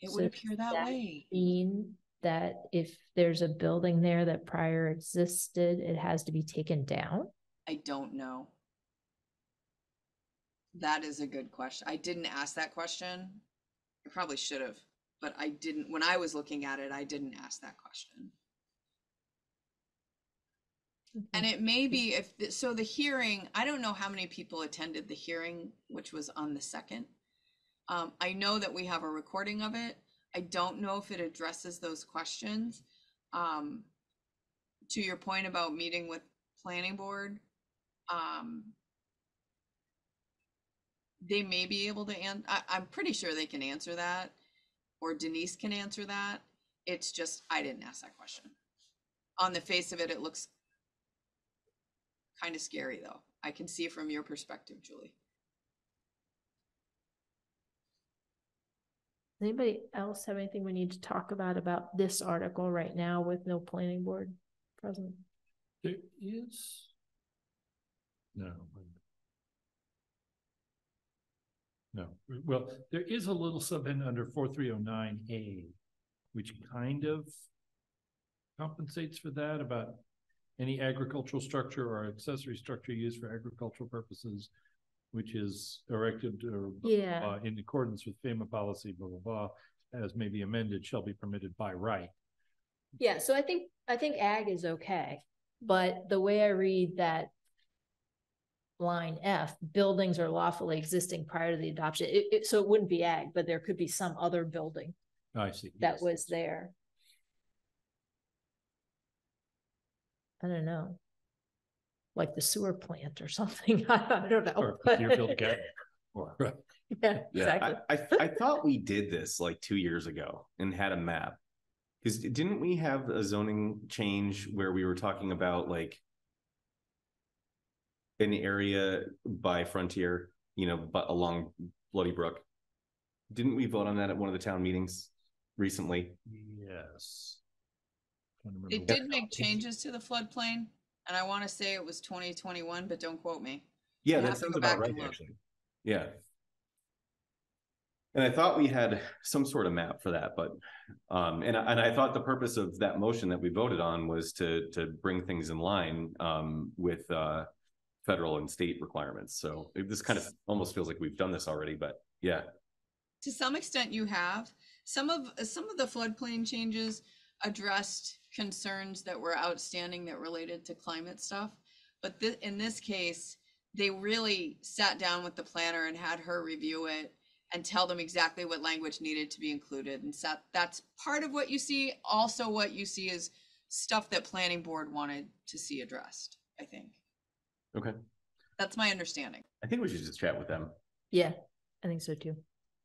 It So would appear that that- way. Mean that if there's a building there that prior existed, it has to be taken down? I don't know. That is a good question. I didn't ask that question. I probably should have, but I didn't, when I was looking at it, I didn't ask that question. And it may be if, the- so the hearing, I don't know how many people attended the hearing, which was on the second. Um, I know that we have a recording of it. I don't know if it addresses those questions. Um, to your point about meeting with planning board, um, they may be able to an, I, I'm pretty sure they can answer that, or Denise can answer that. It's just, I didn't ask that question. On the face of it, it looks kind of scary, though. I can see from your perspective, Julie. Does Anybody else have anything we need to talk about, about this article right now with no planning board present? There is. No. No, well, there is a little subheading under four three oh nine A, which kind of compensates for that about any agricultural structure or accessory structure used for agricultural purposes, which is erected or Yeah. uh, in accordance with FEMA policy, blah, blah, blah, as may be amended, shall be permitted by right. Yeah, so I think, I think ag is okay, but the way I read that line F, buildings are lawfully existing prior to the adoption, it, it, so it wouldn't be ag, but there could be some other building oh, I see. that yes. was there. I don't know. Like the sewer plant or something, I don't know. Or but- Deerfield Academy. Or, right. Yeah, Yeah, exactly. I, I, I thought we did this like two years ago and had a map. Because didn't we have a zoning change where we were talking about like an area by Frontier, you know, but along Bloody Brook? Didn't we vote on that at one of the town meetings recently? Yes. Trying to They remember did make changes to the floodplain, and I want to say it was twenty twenty-one, but don't quote me. Yeah, I'd that have to sounds go about back right, and look. actually. Yeah. And I thought we had some sort of map for that, but, um, and, I- and I thought the purpose of that motion that we voted on was to, to bring things in line, um, with, uh, federal and state requirements. So it- this kind of almost feels like we've done this already, but yeah. To some extent you have. Some of, some of the floodplain changes addressed concerns that were outstanding that related to climate stuff. But thi- in this case, they really sat down with the planner and had her review it and tell them exactly what language needed to be included. And so that's part of what you see. Also, what you see is stuff that planning board wanted to see addressed, I think. Okay. That's my understanding. I think we should just chat with them. Yeah, I think so too.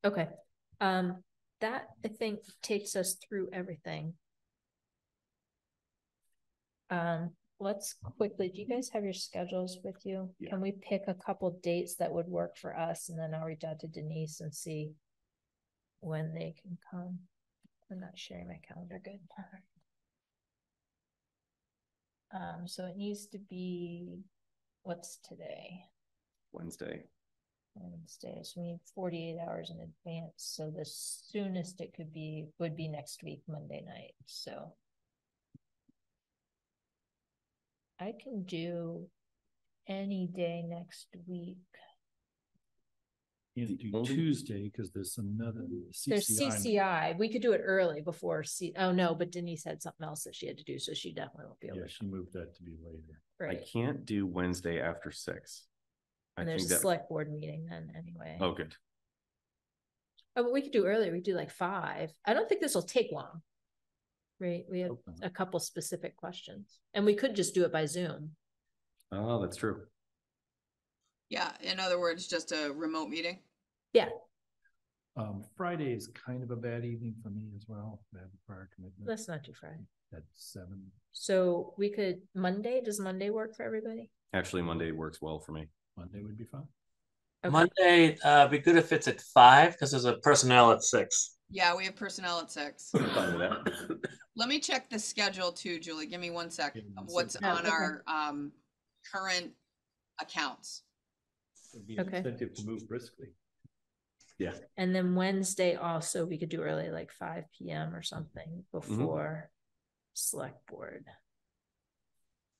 Okay, um, that I think takes us through everything. Um, let's quickly, do you guys have your schedules with you? Yeah. Can we pick a couple dates that would work for us and then I'll reach out to Denise and see when they can come. I'm not sharing my calendar good. Um, so it needs to be, what's today? Wednesday. Wednesday, so we need forty-eight hours in advance, so the soonest it could be, would be next week, Monday night, so. I can do any day next week. Can't The do only- Tuesday because there's another There's CCI. CCI, we could do it early before C, oh no, but Denise had something else that she had to do, so she definitely won't be able Yeah, to. she moved that to be later. I Right, can't do Wednesday after six. I and there's think a that, select board meeting then anyway. oh, good. Oh, but we could do earlier, we could do like five, I don't think this will take long. Right, we have Hope a couple specific questions, and we could just do it by Zoom. Oh, that's true. Yeah, in other words, just a remote meeting. Um, Friday is kind of a bad evening for me as well. I have a prior commitment Let's not do Friday. at seven. So we could, Monday, does Monday work for everybody? Actually, Monday works well for me. Monday would be fine. Okay. Monday, uh, be good if it's at five, because there's a personnel at six. Yeah, we have personnel at six. I'm fine with that. Let me check the schedule too, Julie. Give me one sec Give me of one what's second. Oh, on okay. our um current accounts. It'd be Okay. incentive to move briskly. Yeah. And then Wednesday also, we could do early, like five PM or something before select board.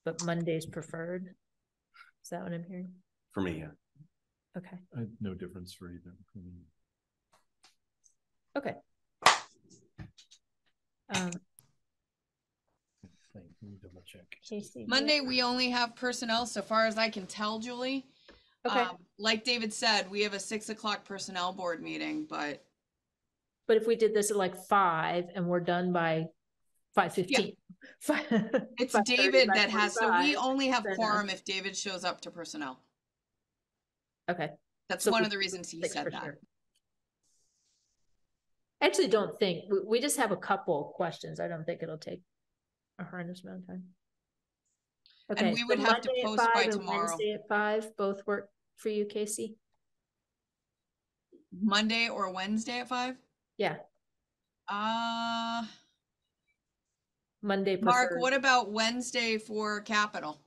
But Monday's preferred. Is that what I'm hearing? For me, yeah. Okay, I have no difference for either. I mean, okay. Um, double check. Casey. Monday, we only have personnel, so far as I can tell, Julie. Okay, Um, Like David said, we have a six o'clock personnel board meeting, but but if we did this at like five and we're done by five fifteen. it's David that has, so we only have then, uh, quorum if David shows up to personnel. Okay. That's So one we of the reasons he six said for that. sure. I Actually, don't think, we, we just have a couple questions. I don't think it'll take a horrendous amount of time. Okay, we so would have to Monday at post by five and tomorrow. Wednesday at five, both work for you, Casey? Monday or Wednesday at five? Yeah, Uh, Monday. Mark, what about Wednesday for capital?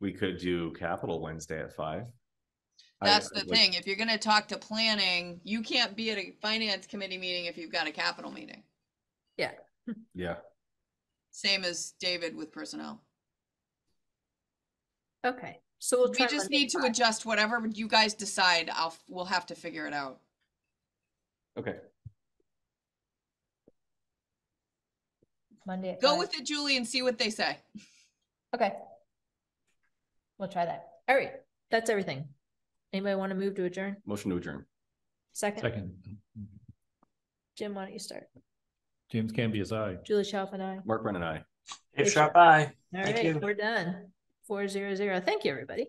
We could do capital Wednesday at five. That's I the would- thing. If you're gonna talk to planning, you can't be at a finance committee meeting if you've got a capital meeting. Yeah, Yeah, Same as David with personnel. okay, so we'll We try. just Monday need to at five. adjust whatever you guys decide. I'll, we'll have to figure it out. okay. Monday at Go five. with it, Julie, and see what they say. Okay. We'll try that. All right, that's everything. Anybody want to move to adjourn? Motion to adjourn. Second, Second, Jim, why don't you start? James Canby is aye. Julie Shelf and I. Mark Brennan, and I. Dave Sharp, aye. All Thank right, you. we're done. Four zero zero. Thank you, everybody.